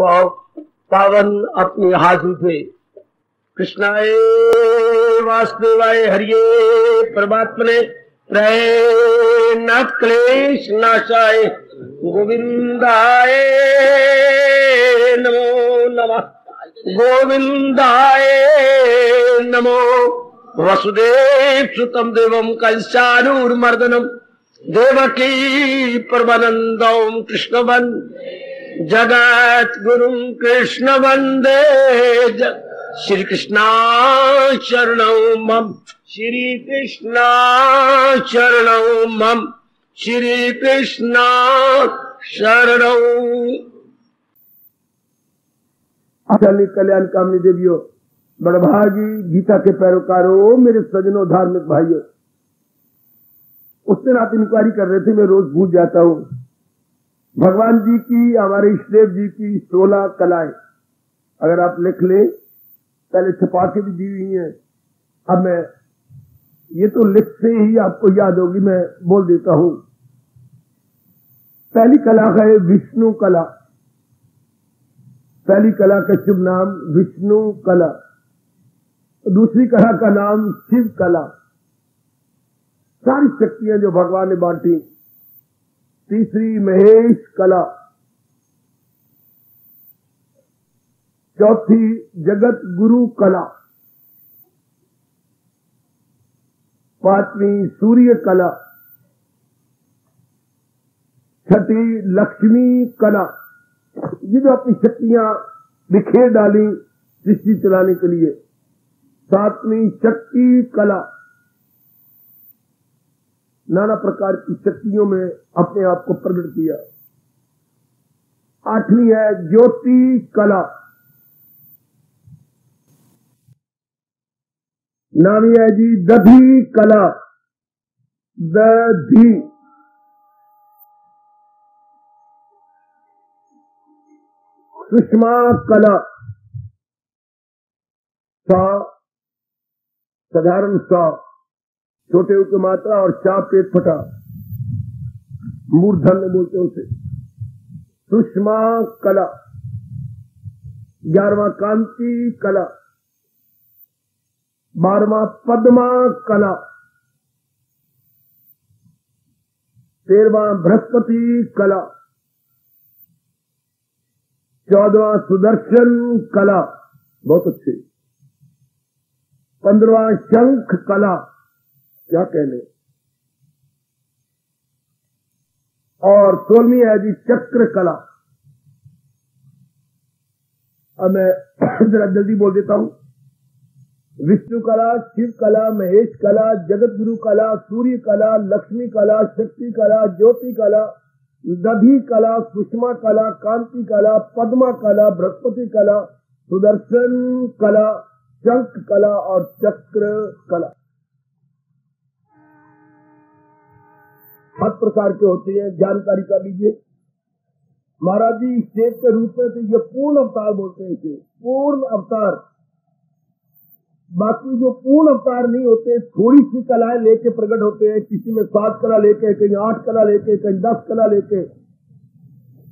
को पावन अपनी हाथों से कृष्णाए वासुदेवाय, हरिये, परमात्मने न क्लेश नाशाय, गोविंदाय नमो नमः। गोविंदाय नमो। वसुदेव सुतम देवम कंसानूर्मर्दनम देवकी परमानंदम कृष्ण बन जगत गुरु कृष्ण वंदे श्री कृष्णा शरण मम। श्री कृष्णा शरण मम। श्री कृष्णा शरण अचल कल्याण कामनी देवियों, बड़भागी गीता के पैरोकारों, मेरे सजनों, धार्मिक भाइयों, उस दिन आप इंक्वायरी कर रहे थे, मैं रोज भूल जाता हूँ। भगवान जी की, हमारे इष्टदेव जी की सोलह कलाएँ, अगर आप लिख लें, पहले छपा के भी दी हुई है। अब मैं, ये तो लिखते ही आपको याद होगी, मैं बोल देता हूँ। पहली कला है विष्णु कला। पहली कला का शुभ नाम विष्णु कला। दूसरी कला का नाम शिव कला। सारी शक्तियाँ जो भगवान ने बांटी तीसरी महेश कला। चौथी जगत गुरु कला। पांचवी सूर्य कला। छठी लक्ष्मी कला। ये जो अपनी शक्तियाँ बिखेर डाली सृष्टि चलाने के लिए। सातवीं शक्ति कला। नाना प्रकार की शक्तियों में अपने आप को प्रकट किया। आठवीं है ज्योति कला। नामी है जी दधी कला। दधी। सुषमा कला। सा, साधारण सा। छोटे की मात्रा और चाप पेट फटा। मूर्धन में बोलते उसे सुषमा कला। ग्यारहवा कांति कला। बारवा पद्मा कला। तेरवा बृहस्पति कला। चौदवा सुदर्शन कला। बहुत अच्छे। पंद्रवा शंख कला। क्या कहने? और सोलहवीं है जी चक्र कला। अब मैं जरा जल्दी बोल देता हूँ। विष्णु कला, शिव कला, महेश कला जगत गुरु कला, सूर्य कला, लक्ष्मी कला, शक्ति कला, ज्योति कला दधी कला, सुषमा कला, कांति कला, पद्मा कला, बृहस्पति कला, सुदर्शन कला, शंख कला और चक्र कला। हर प्रकार के होते हैं। जानकारी कर लीजिए। महाराज जी शेख के रूप में तो ये पूर्ण अवतार बोलते हैं इसे। पूर्ण अवतार। बाकी जो पूर्ण अवतार नहीं होते, थोड़ी सी कलाएँ लेके प्रकट होते हैं। किसी में सात कला लेके, कहीं आठ कला लेके, कहीं दस कला लेके।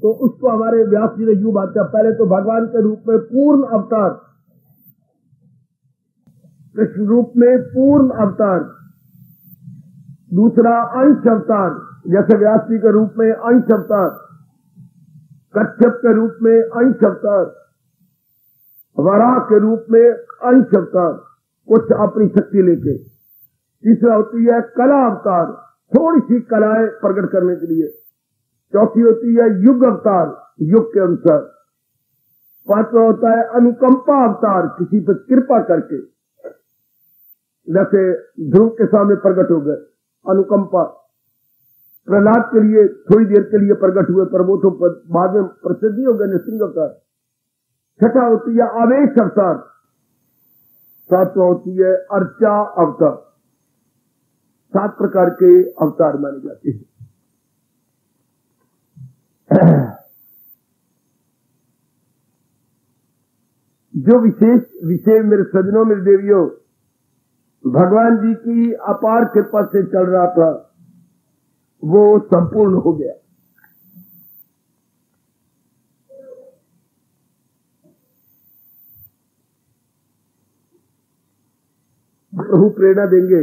तो उसको हमारे व्यास जी ने यू किया पहले तो भगवान के रूप में पूर्ण अवतार। कृष्ण रूप में पूर्ण अवतार। दूसरा अंश अवतार, जैसे व्यास के रूप में अंश अवतार, कच्छप के रूप में अंश अवतार, वराह के रूप में अंश अवतार, कुछ अपनी शक्ति लेके। तीसरा होती है कला अवतार, थोड़ी सी कलाएँ प्रकट करने के लिए। चौथी होती है युग अवतार, युग के अनुसार। पांचवा होता है अनुकंपा अवतार, किसी पर कृपा करके। जैसे ध्रुव के सामने प्रकट हो गए। अनुकंपा। प्रहलाद के लिए, थोड़ी देर के लिए प्रकट हुए पर वो तो बाद में प्रसिद्धि हो गए नृसिंह अवतार छठा होती है आवेश अवतार। सातवा होती है अर्चा अवतार। सात प्रकार के अवतार माने जाते हैं। जो विशेष, विषय मेरे सजनों, मेरे देवियों भगवान जी की अपार कृपा से चल रहा था, वो संपूर्ण हो गया। प्रभु प्रेरणा देंगे।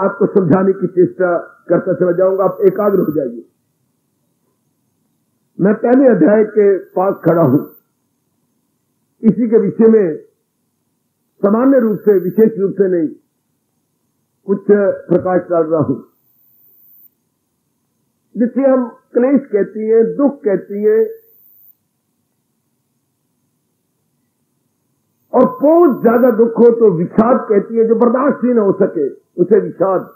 आपको समझाने की चेष्टा करता चला जाऊँगा, आप एकाग्र हो जाइए। मैं पहले अध्याय के पास खड़ा हूँ। इसी के विषय में सामान्य रूप से, विशेष रूप से नहीं। कुछ प्रकाश डाल रहा हूँ। जिसे हम क्लेश कहती है, दुख कहती है, और बहुत ज़्यादा दुख हो तो विषाद कहती है, जो बर्दाश्त ही न हो सके, उसे विषाद।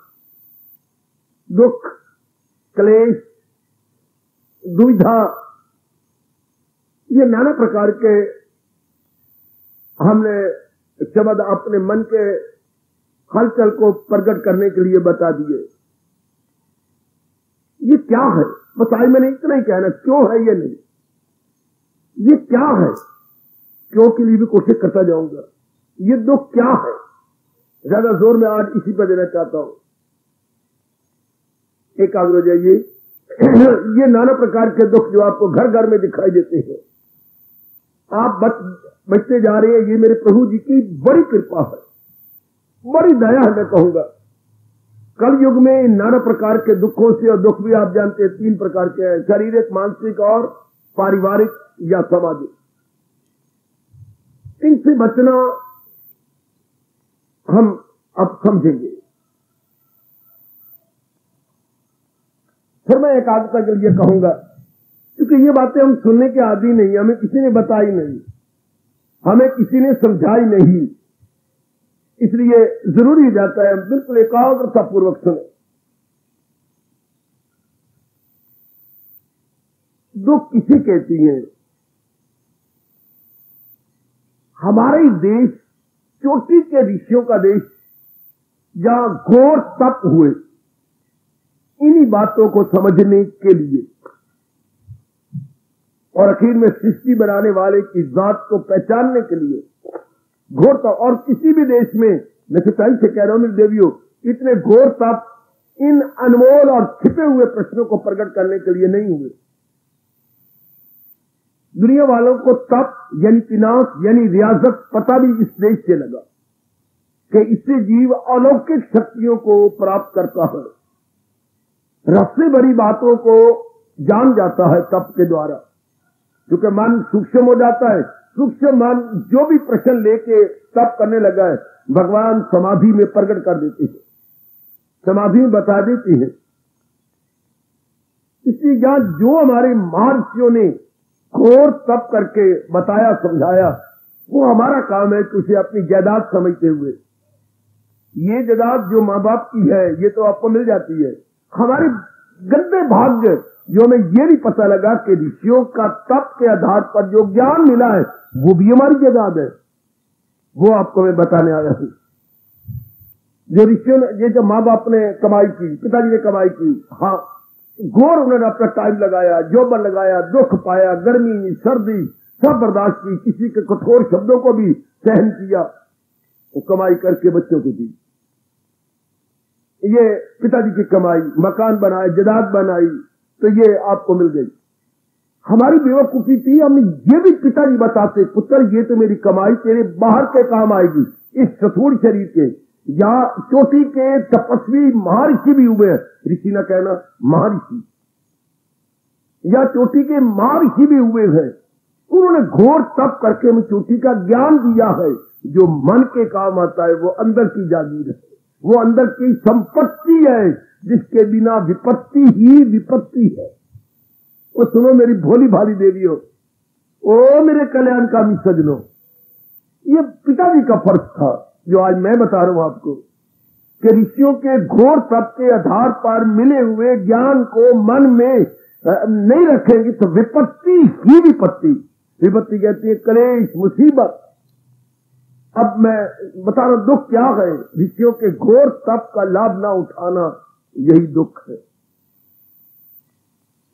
दुख, क्लेश, दुविधा, ये नाना प्रकार के हमने शब्द अपने मन के हलचल को प्रकट करने के लिए बता दिए। ये क्या है? आज मैंने इतना ही कहना, क्यों है ये नहीं? ये क्या है? क्यों के लिए भी कोशिश करता जाऊँगा। ये दुख क्या है? ज़्यादा ज़ोर में आज इसी पर देना चाहता हूँ। एकाग्र हो जाइए ये नाना प्रकार के दुख जो आपको घर घर में दिखाई देते हैं। आप बच, बचते जा रहे हैं ये मेरे प्रभु जी की बड़ी कृपा है। बड़ी दया है मैं कहूँगा। कल युग में नाना प्रकार के दुखों से और दुख भी आप जानते हैं तीन प्रकार के हैं शारीरिक मानसिक और पारिवारिक या सामाजिक। इनसे बचना हम अब समझेंगे। फिर मैं एकाग्रता के लिए कहूँगा क्योंकि ये बातें हम सुनने के आदि नहीं, हमें किसी ने बताई नहीं, हमें किसी ने समझाई नहीं। इसलिए ज़रूरी जाता है बिल्कुल एकाग्रता पूर्वक सुने। दुख किसे कहती है, हमारे देश चोटी के ऋषियों का देश, जहाँ घोर तप हुए, इन्हीं बातों को समझने के लिए। और आखिर में सृष्टि बनाने वाले की जात को पहचानने के लिए। घोर तप और किसी भी देश में, मैं सच्चाई से कह रहा हूँ देवियों, इतने घोर तप इन अनमोल और छिपे हुए प्रश्नों को प्रकट करने के लिए नहीं हुए। दुनिया वालों को तप, यानी पिनाश, यानी रियाजत पता भी इस देश से लगा कि इससे जीव अलौकिक शक्तियों को प्राप्त करता है। रस्से भरी बातों को जान जाता है तप के द्वारा। क्योंकि मन सूक्ष्म हो जाता है। सूक्ष्म मन जो भी प्रश्न लेके तप करने लगा है, भगवान समाधि में प्रकट कर देते हैं। समाधि में बता देती है। इसलिए यहाँ जो हमारे महर्षियों ने घोर तप करके बताया, समझाया, वो हमारा काम है कि उसे अपनी जायदाद समझते हुए। ये जायदाद जो माँ बाप की है, ये तो आपको मिल जाती है। हमारे गंदे भाग्य जो हमें ये भी पता लगा कि ऋषियों का तप के आधार पर जो ज्ञान मिला है, वो भी हमारी जायदाद है। वो आपको मैं बताने आया हूँ। जो ऋषियों ने, ये जो माँ बाप ने कमाई की, पिताजी ने कमाई की हाँ घोर उन्होंने अपना टाइम लगाया जोबर लगाया, दुख पाया, गर्मी, सर्दी, सब बर्दाश्त की, किसी के कठोर शब्दों को भी सहन किया, वो कमाई करके बच्चों को दी। ये पिताजी की कमाई, मकान बनाए, जदाद बनाई तो ये आपको मिल गई। हमारी बेवकूफ़ी थी हमने ये भी पिताजी बताते, पुत्र, ये तो मेरी कमाई तेरे बाहर के काम आएगी। इस सथूर शरीर के, या चोटी के तपस्वी महर्षि भी हुए ऋषि ना कहना, महर्षि, या चोटी के महर्षि भी हुए हैं। उन्होंने घोर तप करके हमें चोटी का ज्ञान दिया है। जो मन के काम आता है, वो अंदर की जागीर है। वो अंदर की संपत्ति है। जिसके बिना विपत्ति ही विपत्ति है। वो सुनो मेरी भोली भाली देवी हो ओ मेरे कल्याण का भी सजनो, ये पिताजी का फ़र्ज़ था, जो आज मैं बता रहा हूँ आपको, कि ऋषियों के घोर तप के आधार पर मिले हुए ज्ञान को मन में नहीं रखेंगे तो विपत्ति ही विपत्ति। विपत्ति कहती है कलेश, मुसीबत। अब मैं बता रहा दुख क्या है? ऋषियों के घोर तप का लाभ ना उठाना। यही दुख है।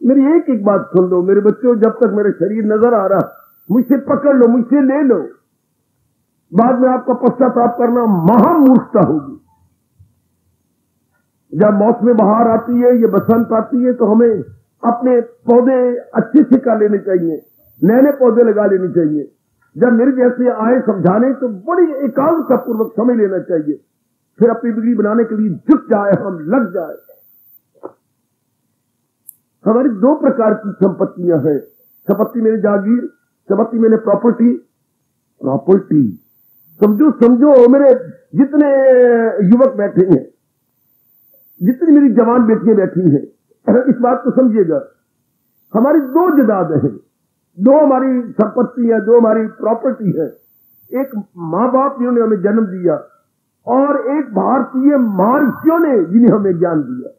मेरी एक एक बात सुन लो, मेरे बच्चों, जब तक मेरे शरीर नज़र आ रहा, मुझसे पकड़ लो, मुझसे ले लो। बाद में आपका पश्चाताप करना महामूर्खता होगी। जब मौसम बाहर आती है, ये बसंत आती है तो हमें अपने पौधे अच्छे से कर लेने चाहिए नए नए पौधे लगा लेने चाहिए। जब मेरे जैसे आए समझाने तो बड़ी एकाग्रता पूर्वक समझ लेना चाहिए। फिर अपनी बिगड़ी बनाने के लिए झुक जाए, हम लग जाए। हमारी दो प्रकार की संपत्तियाँ हैं। संपत्ति मेरी जागीर, संपत्ति मेरे प्रॉपर्टी। प्रॉपर्टी। समझो समझो, मेरे जितने युवक बैठे हैं, जितनी मेरी जवान बेटियाँ बैठी हैं, इस बात को समझिएगा। हमारी दो जदाद हैं। दो हमारी संपत्ति है, दो हमारी प्रॉपर्टी है। एक माँ बाप जिन्होंने हमें जन्म दिया और एक भारतीय महर्षियों ने जिन्हें हमें ज्ञान दिया।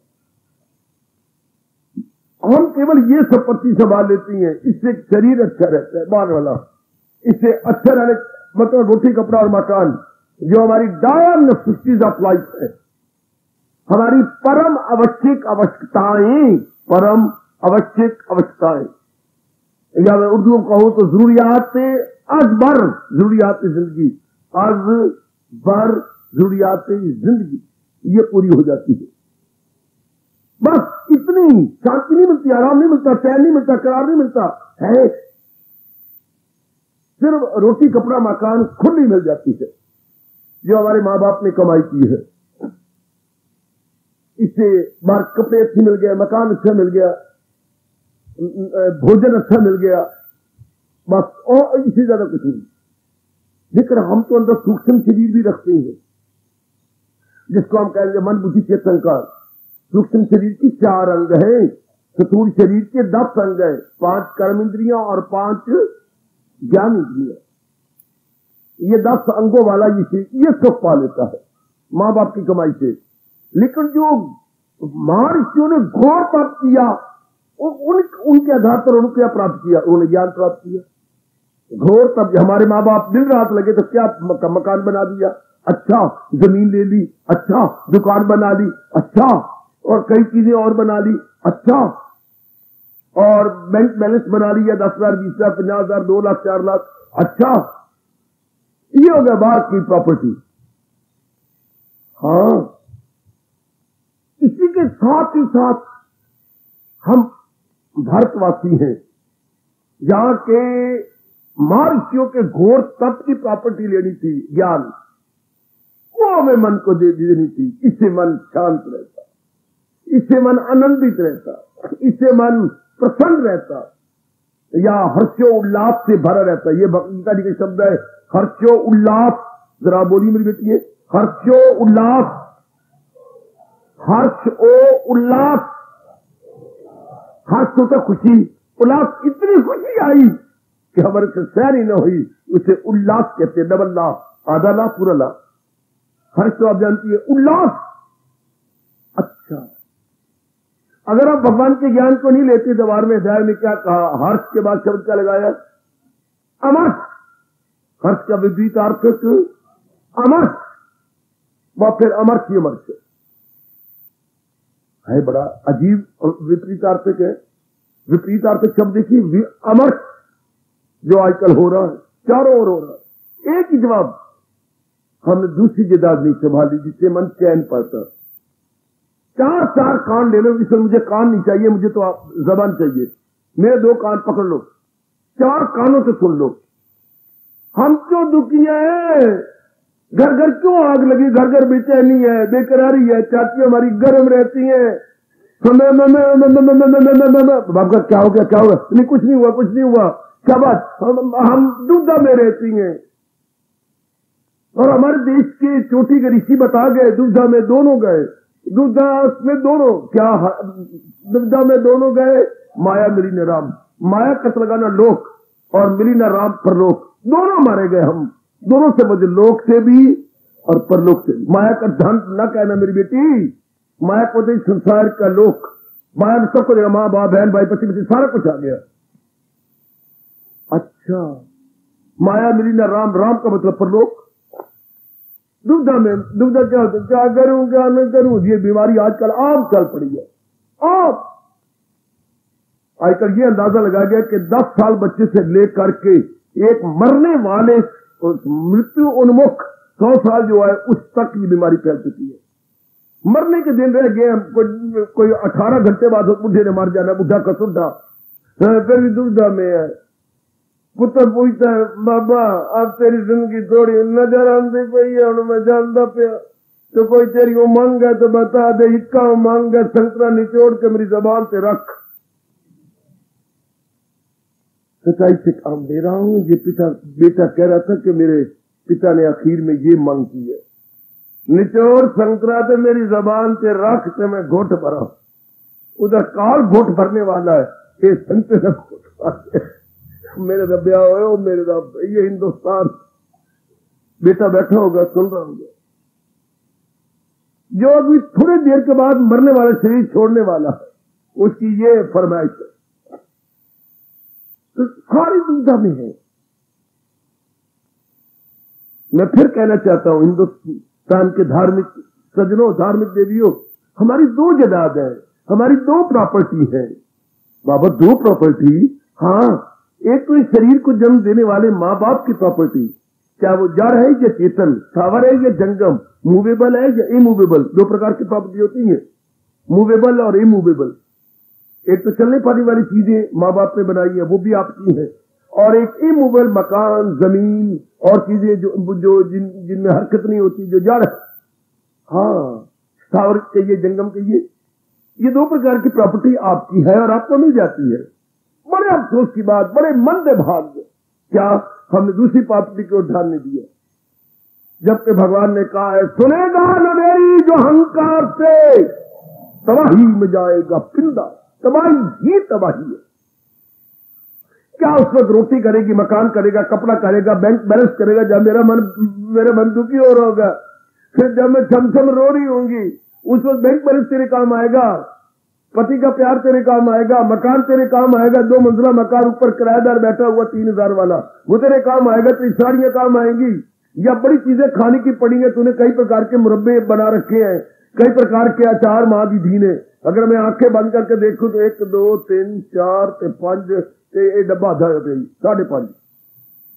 हम केवल ये संपत्ति संभाल लेती हैं, इससे शरीर अच्छा रहता है बाहर वाला। इससे अच्छा रहने मतलब रोटी कपड़ा और मकान, जो हमारी डायन सिस्टीज ऑफ़ लाइफ है। हमारी परम आवश्यक आवश्यकताएँ, परम आवश्यक आवश्यकताएँ। या मैं उर्दू कहूँ तो जरूरियात अजबर जरूरियात ज़िंदगी अज बर जरूरियात ज़िंदगी। ये पूरी हो जाती है। बस इतनी शांति नहीं मिलती, आराम नहीं मिलता, चैन नहीं मिलता, करार नहीं मिलता। है? सिर्फ़ रोटी, कपड़ा, मकान खुली मिल जाती है। जो हमारे माँ बाप ने कमाई की है। इससे बार कपड़े अच्छे मिल गए, मकान अच्छा मिल गया, भोजन अच्छा मिल गया। बस और इससे ज़्यादा कुछ नहीं। लेकिन हम तो अंदर सूक्ष्म शरीर भी रखते हैं। जिसको हम कहेंगे मन बुद्धि चेतन का सूक्ष्म शरीर की चार अंग है। स्थूल शरीर के दस अंग है। पाँच कर्म इंद्रिया और पाँच ज्ञान इंद्रिया। ये दस अंगों वाला ये ये सुख पा लेता है। माँ बाप की कमाई से। लेकिन जो महर्षियों ने घोर प्राप्त किया उन, उनके आधार पर उन्होंने क्या प्राप्त किया? उन्होंने ज्ञान प्राप्त किया। घोर तब हमारे माँ बाप दिन रात लगे तो क्या मकान बना दिया? अच्छा ज़मीन ले ली अच्छा दुकान बना ली अच्छा और कई चीज़ें और बना ली अच्छा और बैंक बैलेंस बना लिया दस हज़ार, बीस हज़ार, पचास हज़ार, दो लाख, चार लाख अच्छा। ये हो गया बाहर की प्रॉपर्टी हाँ। इसी के साथ ही साथ हम भारतवासी हैं। जहाँ के महर्षियों के घोर तप की प्रॉपर्टी लेनी थी, ज्ञान। वो हमें मन को दे देनी थी। इससे मन शांत रहता। इससे मन आनंदित रहता। इससे मन प्रसन्न रहता। या हर्षो उल्लास से भरा रहता। ये गीता जी का शब्द है हर्षो उल्लास जरा बोली मेरी बेटी है हर्षो उल्लास हर्ष ओ उल्लास हर्ष होता खुशी। उल्लास इतनी खुशी आई कि हमारे से न हुई। उसे उल्लास कहते डबल लाभ आधा लाभ पूरा लाभ हर्ष तो आप जानती है, उल्लास। अच्छा। अगर आप भगवान के ज्ञान को नहीं लेते दवार में अध्याय में क्या कहा? हर्ष के बाद शब्द क्या लगाया? अमर्थ हर्ष का विपरीत अर्थ अमर्थ वह फिर अमर्थ ही अमर्थ है बड़ा अजीब और विपरीत आर्थिक है विपरीत आर्थिक शब्द देखिए अमर्थ जो आजकल हो रहा है, चारों ओर हो रहा है। एक ही जवाब। हमने दूसरी जिदाद नहीं संभाली जिससे मन चैन पाता चार चार कान ले लो इसमें मुझे कान नहीं चाहिए मुझे तो आप जबान चाहिए मेरे दो कान पकड़ लो चार कानों से सुन लो हम क्यों दुखी हैं घर घर क्यों आग लगी घर घर बेचैनी है बेकरारी है चाची हमारी गर्म रहती है बाप का क्या हो गया क्या हुआ नहीं कुछ नहीं हुआ कुछ नहीं हुआ क्या बात हम, दुग्धा में रहती हैं और हमारे देश के चोटी के ऋषि बता गए दुग्धा में दोनों गए। दुग्धा में दोनों, क्या दुग्धा में दोनों गए, माया मिली न राम। माया कत लगाना लोक और मिली न राम परलोक। दोनों मारे गए हम। दोनों से मुझे लोक से भी और परलोक से। माया का धन न कहना मेरी बेटी। माया को तो संसार का लोक। माया में सबको देगा माँ, बाप, बहन, भाई, पति पति सारा कुछ आ गया। अच्छा। माया मिली ना राम। राम का मतलब परलोक। दुविधा में दुविधा क्या होता क्या करूँ क्या नहीं करूँ, ये बीमारी आजकल आम चल पड़ी है। आम। आजकल ये अंदाज़ा लगा गया कि 10 साल बच्चे से लेकर के एक मरने वाले मृत्यु उन्मुख सौ साल जो है, उस तक ये बीमारी फैल चुकी है। मरने के दिन रह गए कोई कोई अठारह घंटे बाद बुढ़े ने मर जाना, बुढ़ा का सुधा फिर भी दुविधा में है। पुत्र पूछता है, बाबा अब तेरी ज़िंदगी थोड़ी नज़र आती पई है हूँ मैं जानता पिया। तो कोई तेरी उमंग है तो बता दे, इक्का उमंग है संतरा निचोड़ के मेरी जबान से रख। सच्चाई से काम दे रहा हूँ, ये पिता, बेटा कह रहा था कि मेरे पिता ने आखिर में ये मांग की है, निचोड़ संतरा तो मेरी जबान से रख से मैं घोट भरा उधर काल घोट भरने वाला है, ये संतरा घोट मेरे रब हो मेरे रब ये हिंदुस्तान। बेटा बैठा होगा, सुन रहा होगा जो अभी थोड़ी देर के बाद मरने वाला, शरीर छोड़ने वाला है उसकी ये फरमाइश है। तो सारी दुविधा में है। मैं फिर कहना चाहता हूँ, हिंदुस्तान के धार्मिक सजनों, धार्मिक देवियों, हमारी दो जदाद है, हमारी दो प्रॉपर्टी है। बाबा, दो प्रॉपर्टी? हाँ एक तो इस शरीर को जन्म देने वाले माँ बाप की प्रॉपर्टी क्या वो जड़ है या चेतन सावर है या जंगम मूवेबल है या इमूवेबल दो प्रकार की प्रॉपर्टी होती है। मूवेबल और इमूवेबल एक तो चलने पाने वाली चीज़ें माँ बाप ने बनाई है, वो भी आपकी है। और एक इमूवेबल मकान, ज़मीन, और चीज़ें जो जो जिन, जिनमें हरकत नहीं होती, जो जड़ है। हाँ सावर कहिए जंगम कहिए ये दो प्रकार की प्रॉपर्टी आपकी है और आपको मिल जाती है। बड़े अफसोस की बात, बड़े मंद भाग्य। क्या हमने दूसरी प्रॉपर्टी को ध्यान नहीं दिया? जबकि भगवान ने कहा है, सुनेगा न मेरी जो अहंकार से, तबाही में जाएगा पिंदा तबाही ही तबाही है। क्या उस वक्त रोटी करेगी, मकान करेगा, कपड़ा करेगा, बैंक बैलेंस करेगा, जब मेरा मन मेरा मन दुखी हो रहा होगा? फिर जब मैं छमछम रो रही होंगी, उस वक्त बैंक बैलेंस तेरे काम आएगा। पति का प्यार तेरे काम आएगा, मकान तेरे काम आएगा, दो मंजिला मकान ऊपर किराएदार बैठा हुआ तीन हज़ार वाला। वो तेरे काम आएगा, तेरी साड़ियाँ काम आएँगी। या बड़ी चीज़ें खाने की पड़ी है, तूने कई प्रकार के मुरब्बे बना रखे हैं, कई प्रकार के अचार माँ की धी ने। अगर मैं आँखें बंद करके देखूँ तो एक, दो, तीन, चार, ते पाँच, ते डब्बा आधा साढ़े पाँच।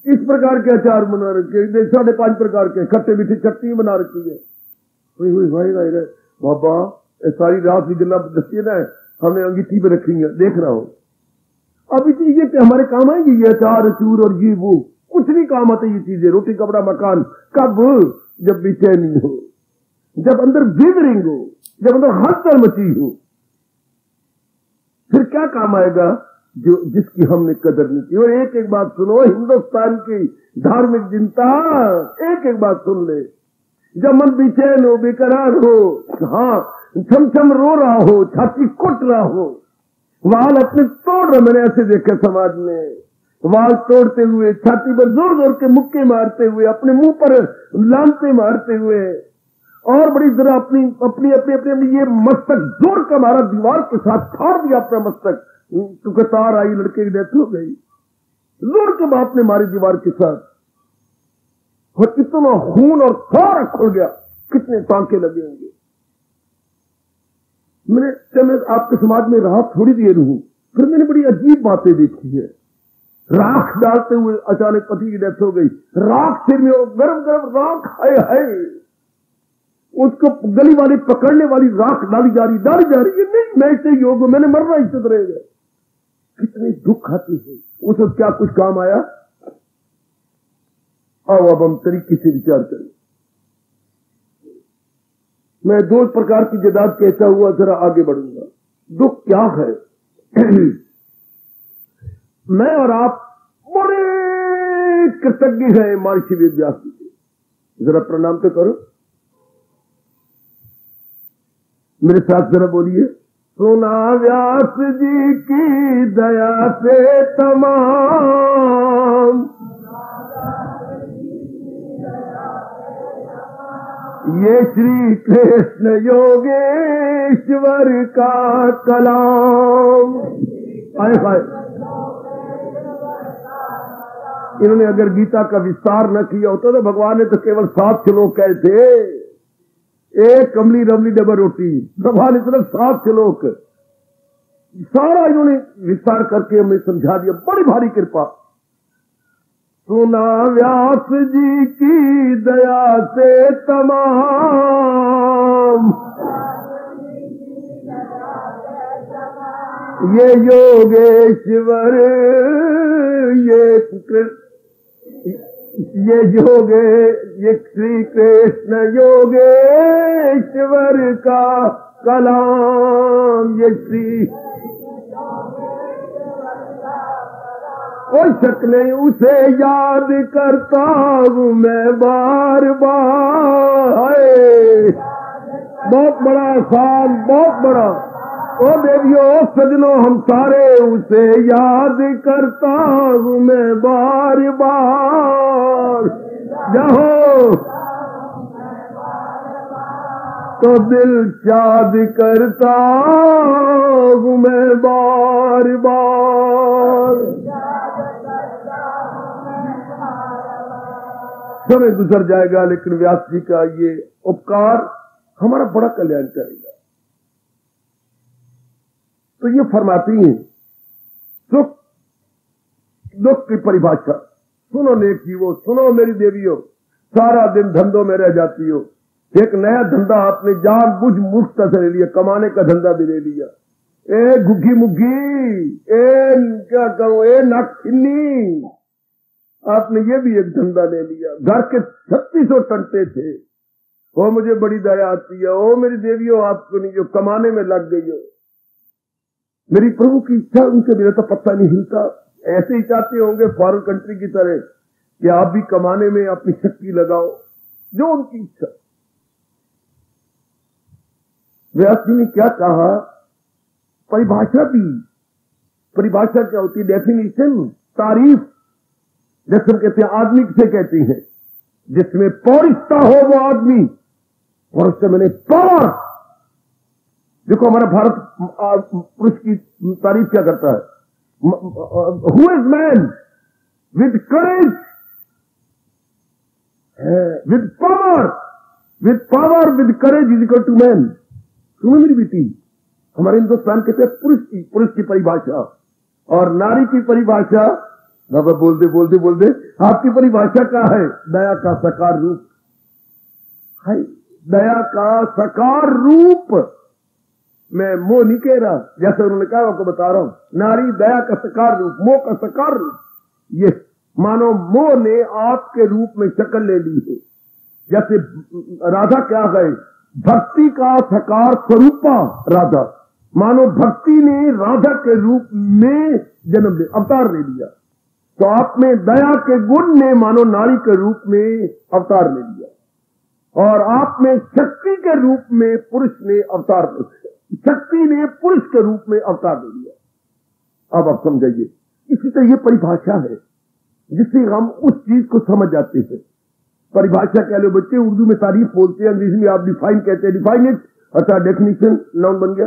इस प्रकार के अचार बना रखे साढ़े पाँच प्रकार के खट्टे मीठी चटनी बना रखी है। बाबा सारी रात की गला दसी है ना, हमने अंगीठी पे रखी है, देख रहा हूँ। अभी तो ये हमारे काम आएँगे, ये अचार चूर और ये वो, कुछ नहीं काम आते ये चीज़ें, रोटी, कपड़ा, मकान, कब जब बेचैनी हो, जब अंदर विवरिंग हो, जब अंदर हलचल मची हो। फिर क्या काम आएगा जो, जिसकी हमने कदर नहीं की? और एक एक बात सुनो, हिंदुस्तान की धार्मिक चिंता एक एक बात सुन ले। जब मन बेचैन हो बेकरार हो हाँ छम छम रो रहा हो, छाती कुट रहा हो। वाल अपने तोड़ रहा, मैंने ऐसे देखा समाज में। वाल तोड़ते हुए, छाती पर ज़ोर ज़ोर के मुक्के मारते हुए, अपने मुँह पर लानते मारते हुए। और बड़ी तरह अपनी अपनी अपनी अपनी अपनी ये मस्तक ज़ोर का मारा दीवार के साथ फाड़ दिया अपना मस्तक। क्योंकि तार आई, लड़के की डेथ हो गई। ज़ोर के बाप ने मारी दीवार के साथ। और इतना खून और सारा खुल गया। कितने टांके लगे होंगे। मैंने जब मैं आपके समाज में रहा थोड़ी देर हूँ। फिर मैंने बड़ी अजीब बातें देखी है। राख डालते हुए अचानक पति की डेथ हो गई। राख सिर में गरम गरम राख है है उसको गली वाली पकड़ने वाली राख डाली जा रही, डाली जा रही है। नहीं, मैं इसे योग मैंने मरना इससे रहेगा कितने दुख आते हैं। उस क्या कुछ काम आया? आओ अब हम तरीके से विचार करें। मैं दो प्रकार की जदाद कहता हुआ, जरा आगे बढ़ूँगा। दुख क्या है? मैं और आप बड़े कृतज्ञ हैं महर्षि वेद व्यास के जरा प्रणाम तो करो। मेरे साथ जरा बोलिए। सुना व्यास जी की दया से तमाम ये श्री कृष्ण योगेश्वर का कलाम। आए हाय। इन्होंने अगर गीता का विस्तार न किया होता तो भगवान ने तो केवल सात श्लोक कहे थे। एक कमली रमली डबल रोटी। भगवान ने सिर्फ़ सात श्लोक। सारा इन्होंने विस्तार करके हमें समझा दिया। बड़ी भारी कृपा। सुना व्यास जी की दया से तमाम। ये योगेश्वर ये ये योग ये श्री कृष्ण योगेश्वर का कलाम ये श्री शक नहीं उसे याद करता हूँ मैं बार बार। बहुत बड़ा एहसान बहुत बड़ा। ओ देवियों, सजनों, हम सारे उसे याद करता हूँ मैं बार बार। जाओ तो दिल याद करता हूँ मैं बार बार। समय गुजर जाएगा, लेकिन व्यास जी का ये उपकार हमारा बड़ा कल्याण करेगा। तो ये फरमाती हैं, सुख, दुख की परिभाषा। सुनो नेक जीवो, सुनो मेरी देवियों। सारा दिन धंधों में रह जाती हो। एक नया धंधा आपने जान बुझ मूर्खता से ले लिया, कमाने का धंधा भी ले लिया। ए घुग्गी मुग्गी, ए क्या करो, ए नक्खिन्नी आपने ये भी एक धंधा ले लिया। घर के छत्तीसों टंटे थे। वो मुझे बड़ी दया आती है। ओ, मेरी देवियों, आपको नहीं, जो कमाने में लग गई हो। मेरी प्रभु की इच्छा उनके मेरा तो पत्ता नहीं हिलता। ऐसे ही चाहते होंगे फॉरेन कंट्री की तरह कि आप भी कमाने में अपनी शक्ति लगाओ, जो उनकी इच्छा। व्यास जी ने क्या कहा? परिभाषा दी। परिभाषा क्या होती? है डेफिनेशन तारीफ़। जैसे कहते हैं आदमी किसे कहते हैं, जिसमें पौरिशता हो वो आदमी पौरिशता मैंने पावर देखो हमारा भारत पुरुष की तारीफ़ क्या करता है? Who is man with courage with power with power with courage is equal to man सुनो मेरी बेटी हमारे हिंदुस्तान कहते हैं पुरुष की पुरुष की परिभाषा, और नारी की परिभाषा बाबा, बोलते बोलते बोलते, आपकी परिभाषा क्या है? दया का सकार रूप। है दया का सकार रूप। मैं मोह नहीं कह रहा, जैसे उन्होंने कहा, आपको बता रहा हूँ। नारी दया का सकार रूप, मोह का सकार रूप। ये, मानो मोह ने आपके रूप में शक्ल ले ली है। जैसे राधा क्या है? भक्ति का सकार स्वरूपा राधा। मानो भक्ति ने राधा के रूप में जन्म ले, अवतार ले लिया। तो आप में दया के गुण ने मानो नारी के रूप में अवतार ले लिया। और आप में शक्ति के रूप में पुरुष ने अवतार शक्ति ने पुरुष के रूप में अवतार ले लिया। अब आप समझाइए, इसी तरह ये परिभाषा है, जिससे हम उस चीज़ को समझ जाते हैं। परिभाषा कह लो, बच्चे उर्दू में तारीफ़ बोलते हैं, अंग्रेज़ी में आप डिफाइन कहते हैं। डिफाइन इट अच्छा डेफिनेशन नाउन बन गया।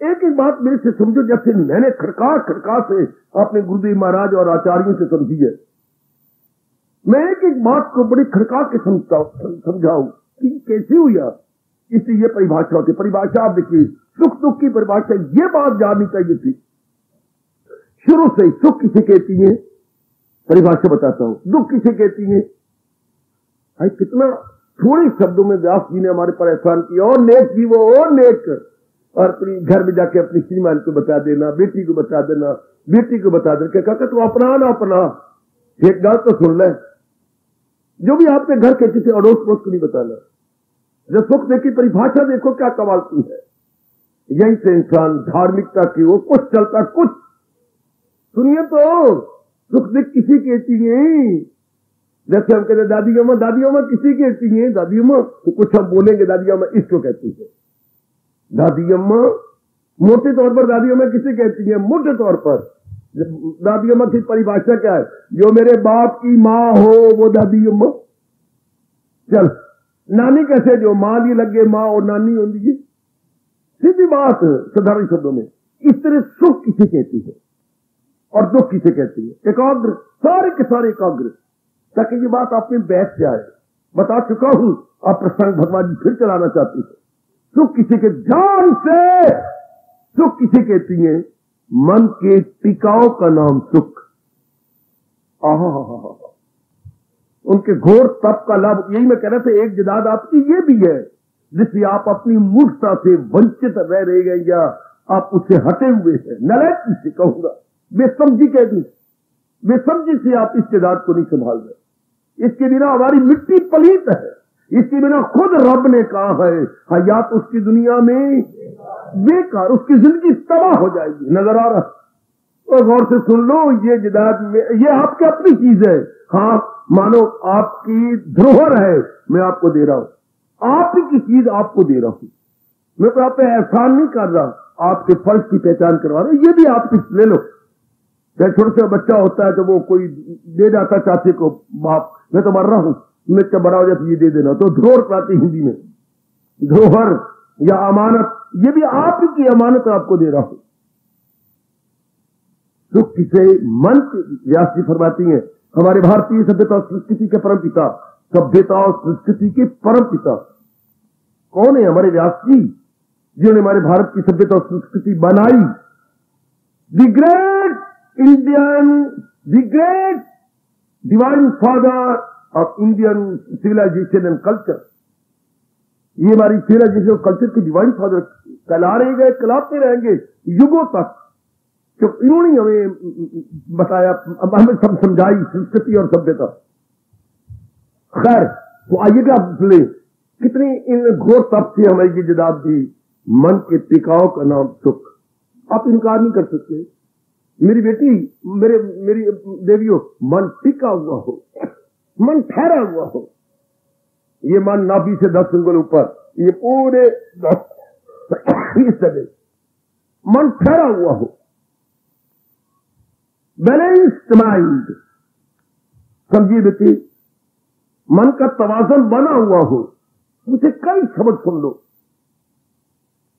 एक एक बात मेरे से समझो जैसे मैंने खड़का खड़का से अपने गुरुदेव महाराज और आचार्यों से समझी है। मैं एक एक बात को बड़ी खड़का के समझाऊ कि कैसे हुआ इसलिए ये परिभाषा होती परिभाषा, आप देखिए, सुख दुख की परिभाषा, ये बात जाननी चाहिए थी। शुरू से सुख किसे कहती है? परिभाषा बताता हूँ। दुख किसे कहती है? भाई, कितना थोड़े शब्दों में व्यास जी ने हमारे पर एहसान किया, और नेक जीवो, और नेक। और अपनी घर में जाके अपनी श्रीमान को बता देना, बेटी को बता देना, बेटी को बता देना क्या तू अपना ना अपना। एक गाल तो सुन ले, जो भी आपके घर के किसी अड़ोस पड़ोस को नहीं बताना। जब सुख देखी परिभाषा देखो क्या कमाल की है। यही से इंसान धार्मिकता की वो कुछ चलता, कुछ। सुनिए तो सुख देख किसी कहती है जैसे हम कहते दादी अम्मा दादी अम्मा किसी कहती है दादी अम्मा तो कुछ हम बोलेंगे, दादी अम्मा इसको कहती है। दादी अम्मा मोटे तौर पर दादी अम्मा किसे कहती है? मोटे तौर पर। दादी अम्मा की परिभाषा क्या है? जो मेरे बाप की माँ हो, वो दादी अम्मा चल, नानी कैसे जो माँ भी लगे, माँ और नानी होगी सीधी बात साधारण शब्दों में, इस तरह सुख किसे कहती है? और दुख किसे कहती है? एकाग्र, सारे के सारे एकाग्र। ताकि ये बात आप में बैठ जाए। बता चुका हूँ, आप प्रसंग भगवान जी फिर चलाना चाहती है। सुख किसी के जान से सुख किसी कहती है मन के टिकाव का नाम सुख। आहा उनके घोर तप का लाभ, यही मैं कह रहा था, एक जदाद आपकी ये भी है, जिससे आप अपनी मूर्खता से वंचित रह रहे गए या आप उससे हटे हुए हैं। नलैक से कहूँगा, बेसमझी कह दी वे समझे से आप इस जात को नहीं संभाल रहे। इसके बिना हमारी मिट्टी पलीत है। इसके बिना खुद रब ने कहा है, हयात उसकी दुनिया में बेकार, उसकी ज़िंदगी तबाह हो जाएगी। नज़र आ रहा। और गौर से सुन लो, ये जदाद में, ये आपकी अपनी चीज़ है। हाँ मानो आपकी धरोहर है, मैं आपको दे रहा हूँ। आप ही की चीज़ आपको दे रहा हूँ। मैं तो आप पे एहसान नहीं कर रहा, आपके फ़र्ज़ की पहचान करवा रहा हूँ। ये भी आपकी ले लो। चाहे छोटे सा बच्चा होता है तो वो कोई दे जाता चाचे को, बाप, मैं तो मर रहा हूँ। मैं क्या बड़ा हो जाए ये दे देना। तो धरोहर पाती हिंदी में। धरोहर या अमानत, ये भी आप की अमानत आपको दे रहा हूँ। तो किसे मन व्यास जी फरमाती है, हमारे भारतीय सभ्यता और संस्कृति के परम पिता सभ्यता और संस्कृति के परम पिता कौन है हमारे व्यास जी, जिन्होंने हमारे भारत की सभ्यता और संस्कृति बनाई? The great Indian the great divine father of Indian civilisation and culture ये हमारी सिविलाइजेशन और कल्चर के डिवाइन फादर कला रहे गए कलाते रहेंगे युगों तक। तो इन्होंने हमें बताया, हमें सब समझाई, संस्कृति और सभ्यता। खैर तो आइए कि आप कितनी इन घोर तप से हमारी ये जदाब दी, मन के टिकाव का नाम सुख। आप इनकार नहीं कर सकते। मेरी बेटी, मेरे, मेरी देवियों, मन टिका हुआ हो। मन ठहरा हुआ हो। ये मन नाभि से दस उंगल ऊपर, ये पूरे दस जगह मन ठहरा हुआ हो। बैलेंस्ड माइंड समझिए बेटी, मन का तवाजन बना हुआ हो। मुझे कई शब्द सुन लो।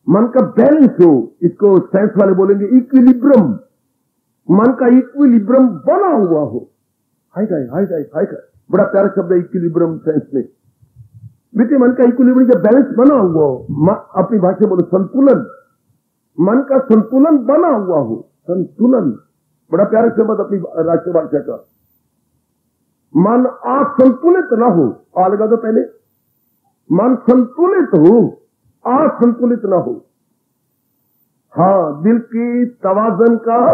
मन का बैलेंस हो। इसको साइंस वाले बोलेंगे इक्विलिब्रम मन का इक्विलिब्रम बना हुआ हो। हाई गाय हाई गाय हाई गाय बड़ा प्यारा शब्द है इक्विलिब्रम साइंस में बेटे मन का इक्विलिब्रम जब बैलेंस बना हुआ हो अपनी भाषा बोलो, संतुलन। मन का संतुलन बना हुआ हो, संतुलन। बड़ा प्यारा शब्द अपनी राष्ट्रभाषा का। मन असंतुलित ना हो, आ लगा दो पहले। मन संतुलित हो, असंतुलित ना हो। हाँ दिल की तवाजन का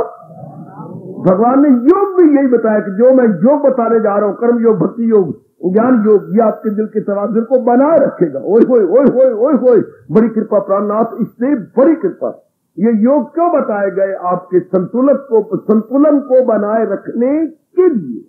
भगवान ने योग भी यही बताया कि जो मैं योग बताने जा रहा हूँ, कर्म योग, भक्ति योग, ज्ञान योग, ये आपके दिल के तवाजन को बनाए रखेगा। ओए होए ओए होए ओए होए, बड़ी कृपा प्राणनाथ इससे बड़ी कृपा। ये योग क्यों बताए गए? आपके संतुलन को संतुलन को बनाए रखने के लिए।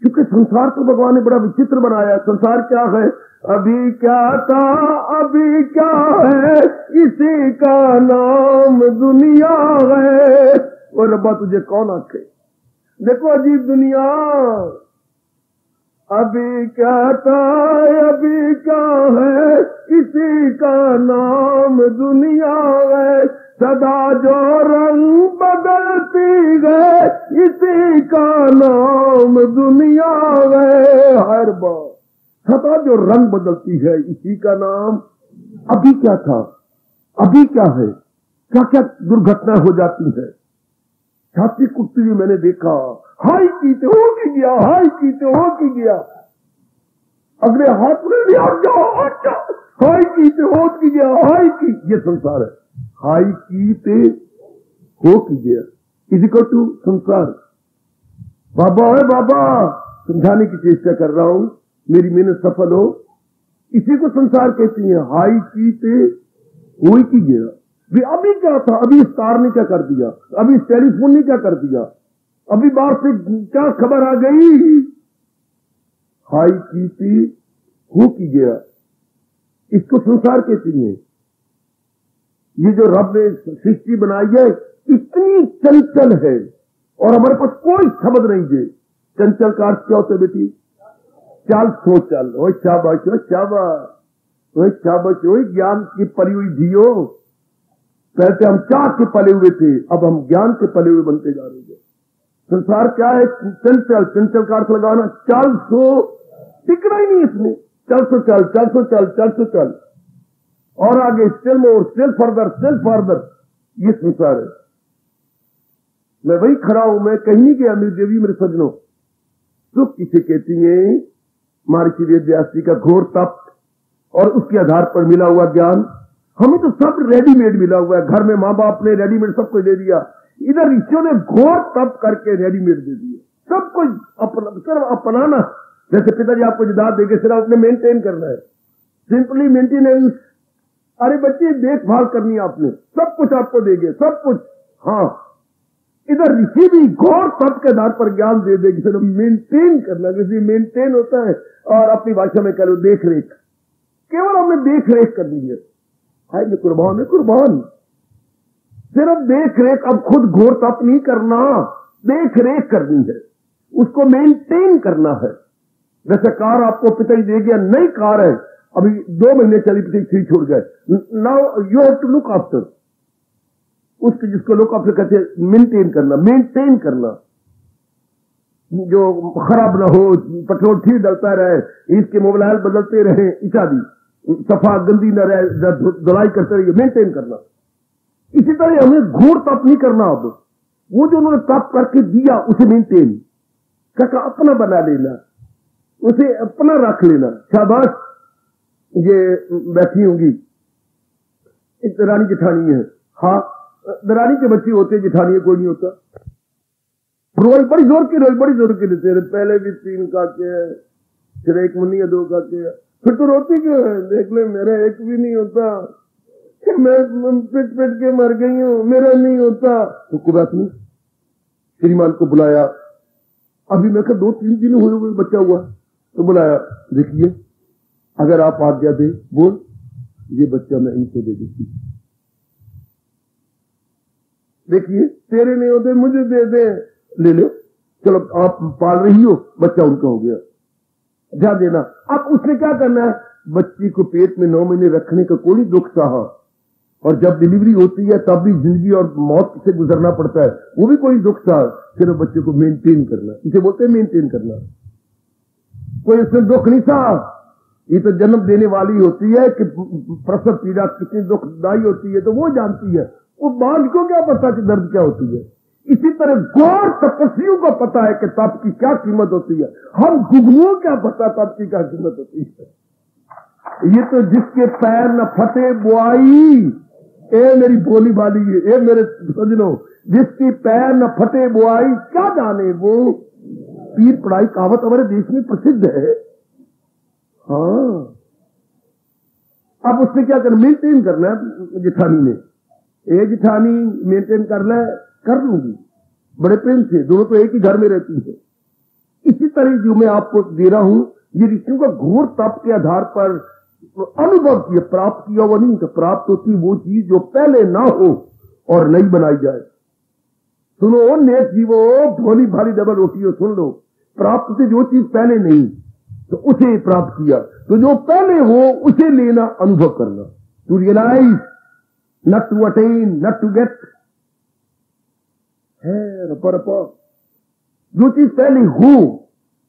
क्योंकि संसार तो भगवान ने बड़ा विचित्र बनाया संसार क्या है? अभी क्या था? अभी क्या है? इसी का नाम दुनिया है। और रब्बा, तुझे कौन आखे? देखो अजीब दुनिया। अभी क्या था, अभी क्या है? इसी का नाम दुनिया है। सदा जो रंग बदलती है, इसी का नाम दुनिया है। हर बार सदा जो रंग बदलती है, इसी का नाम अभी क्या था? अभी क्या है? क्या क्या दुर्घटना हो जाती है? छाती कुत्ती भी मैंने देखा? हाई की तो हो की गया हाई की तो हो की गया। अगले हाथ में भी हट जाओ हट जाओ हाई की तो हो की गया हाई की। ये संसार है। हाई की ते हो की गया। इजिकल टू संसार। बाबा है, बाबा। समझाने की चेष्टा कर रहा हूँ। मेरी मेहनत सफल हो। इसी को संसार कहती है। हाई की हो की गया भी अभी क्या था? अभी इस तार ने क्या कर दिया? अभी इस टेलीफोन ने क्या कर दिया? अभी बाहर से क्या खबर आ गई? हाई की थी हो की गया इसको संसार कहती है ये जो रब ने सृष्टि बनाई है, इतनी चंचल है। और हमारे पास कोई शब्द नहीं है। चंचल का अर्थ क्या होता है बेटी? चाल सो चल ओ शाबाश। ओ शाबाश ओ शाबाश ओ ज्ञान की परी हुई धियो। पहले हम चाह के पले हुए थे, अब हम ज्ञान के पले हुए बनते जा रहे हैं। संसार क्या है? चंचल चंचल का अर्थ लगाना चल सो टिकना ही नहीं इसमें। चल सो चल चल सो चल चल सो चल। और आगे still more still further still further ये संसार है। मैं वही खड़ा हूँ, मैं कहीं नहीं गया मेरी देवी, मेरे सजनों सुख किसे कहती है? महर्षि वेद का घोर तप। और उसके आधार पर मिला हुआ ज्ञान। हमें तो सब रेडीमेड मिला हुआ है। घर में माँ बाप ने रेडीमेड सब कुछ दे दिया। इधर ऋषियों ने घोर तप करके रेडीमेड दे दिए। सब कुछ अपना सिर्फ़ अपनाना। जैसे पिताजी आपको जदाद देंगे, सिर्फ़ आपने मेंटेन करना है। सिंपली मेंटेनेंस अरे बच्चे, देखभाल करनी है आपने। सब कुछ आपको देंगे, सब कुछ। हाँ। इधर ऋषि भी घोर तप के आधार पर ज्ञान दे देगी। सिर्फ़ मेंटेन करना जैसे मेंटेन होता है और अपनी भाषा में कह लो देख रेख केवल हमें देख रेख कर करनी है। हाय, मैं कुर्बान है कुर्बान। सिर्फ़ देख रेख अब खुद घोर तप नहीं करना देख रेख करनी है। उसको मेंटेन करना है। जैसे कार आपको पिताजी दे गया, नई कार है, अभी दो महीने चली पिता पिताजी छोड़ गए। Now you have to look after उसके जिसको लुक आपसे कहते हैं मेंटेन करना मेंटेन करना। जो खराब ना हो पेट्रोल ठीक डलता रहे, इसके मोबाइल बदलते रहे, इत्यादि। सफ़ा, गंदी, न रहे धुलाई करते रहिए मेंटेन करना। इसी तरह हमें घोर तप नहीं करना अब। वो जो उन्होंने तप करके दिया, उसे मेंटेन का अपना बना लेना। उसे अपना रख लेना। शाबाश। ये बैठी होंगी। रानी जिठानी है। हाँ दरानी के बच्चे होते जिठानी कोई नहीं होता। रोज बड़ी ज़ोर की, रोल बड़ी ज़ोर की देते पहले भी तीन काके हैं, फिर एक मुन्नी, दो काके है। फिर तो रोती क्यों है? देख ले मेरा एक भी नहीं होता। मैं पिट पिट के मर गई हूँ, मेरा नहीं होता। तो कोई बात नहीं। श्रीमान को बुलाया। अभी मैं दो तीन दिन हुए हुए बच्चा हुआ। तो बुलाया, देखिए, अगर आप आज्ञा दे, बोल, ये बच्चा मैं इनको दे देती देखिए, तेरे नहीं होते, मुझे दे दे। ले लो। चलो, आप पाल रही हो, बच्चा उनका हो गया। जा देना। अब उसने क्या करना है? बच्ची को पेट में नौ महीने रखने का कोई दुख सहा और जब डिलीवरी होती है, तब भी ज़िंदगी और मौत से गुजरना पड़ता है। वो भी कोई दुख था, सिर्फ़ बच्चे को मेंटेन करना। इसे बोलते हैं मेंटेन करना। कोई इसमें दुख नहीं था। ये तो जन्म देने वाली होती है कि प्रसव पीड़ा कितनी दुखदायी होती है तो वो जानती है। वो बाल को क्या पता कि दर्द क्या होती है? इसी तरह गौर तपस्वियों को पता है कि तप की क्या कीमत होती है। हम गुगनुओं क्या पता तप की क्या कीमत होती है। ये तो जिसके पैर न फटे बुआई ए, मेरी बोली वाली, ए, मेरे सजनों, जिसकी पैर न फटे बुआई क्या जाने वो? पीर पढ़ाई कहावत हमारे देश में प्रसिद्ध है। हाँ। अब उसने क्या करना मेंटेन करना है जिठानी ने। ए, जिठानी मेंटेन कर ले। कर लूँगी। बड़े प्रेम से, दोनों तो एक ही घर में रहती है। इसी तरह जो मैं आपको दे रहा हूँ, ये ऋषियों का घोर तप के आधार पर अनुभव किया, प्राप्त किया वो नहीं तो प्राप्त होती वो चीज़ जो पहले ना हो और नहीं बनाई जाए। सुनो नेक जीवो भोली भारी डबल हो सुन लो। प्राप्त से जो चीज़ पहले नहीं तो उसे प्राप्त किया। तो जो पहले हो, उसे लेना, अनुभव करना। To realise not to attain not to get पर जो चीज़ पहले हो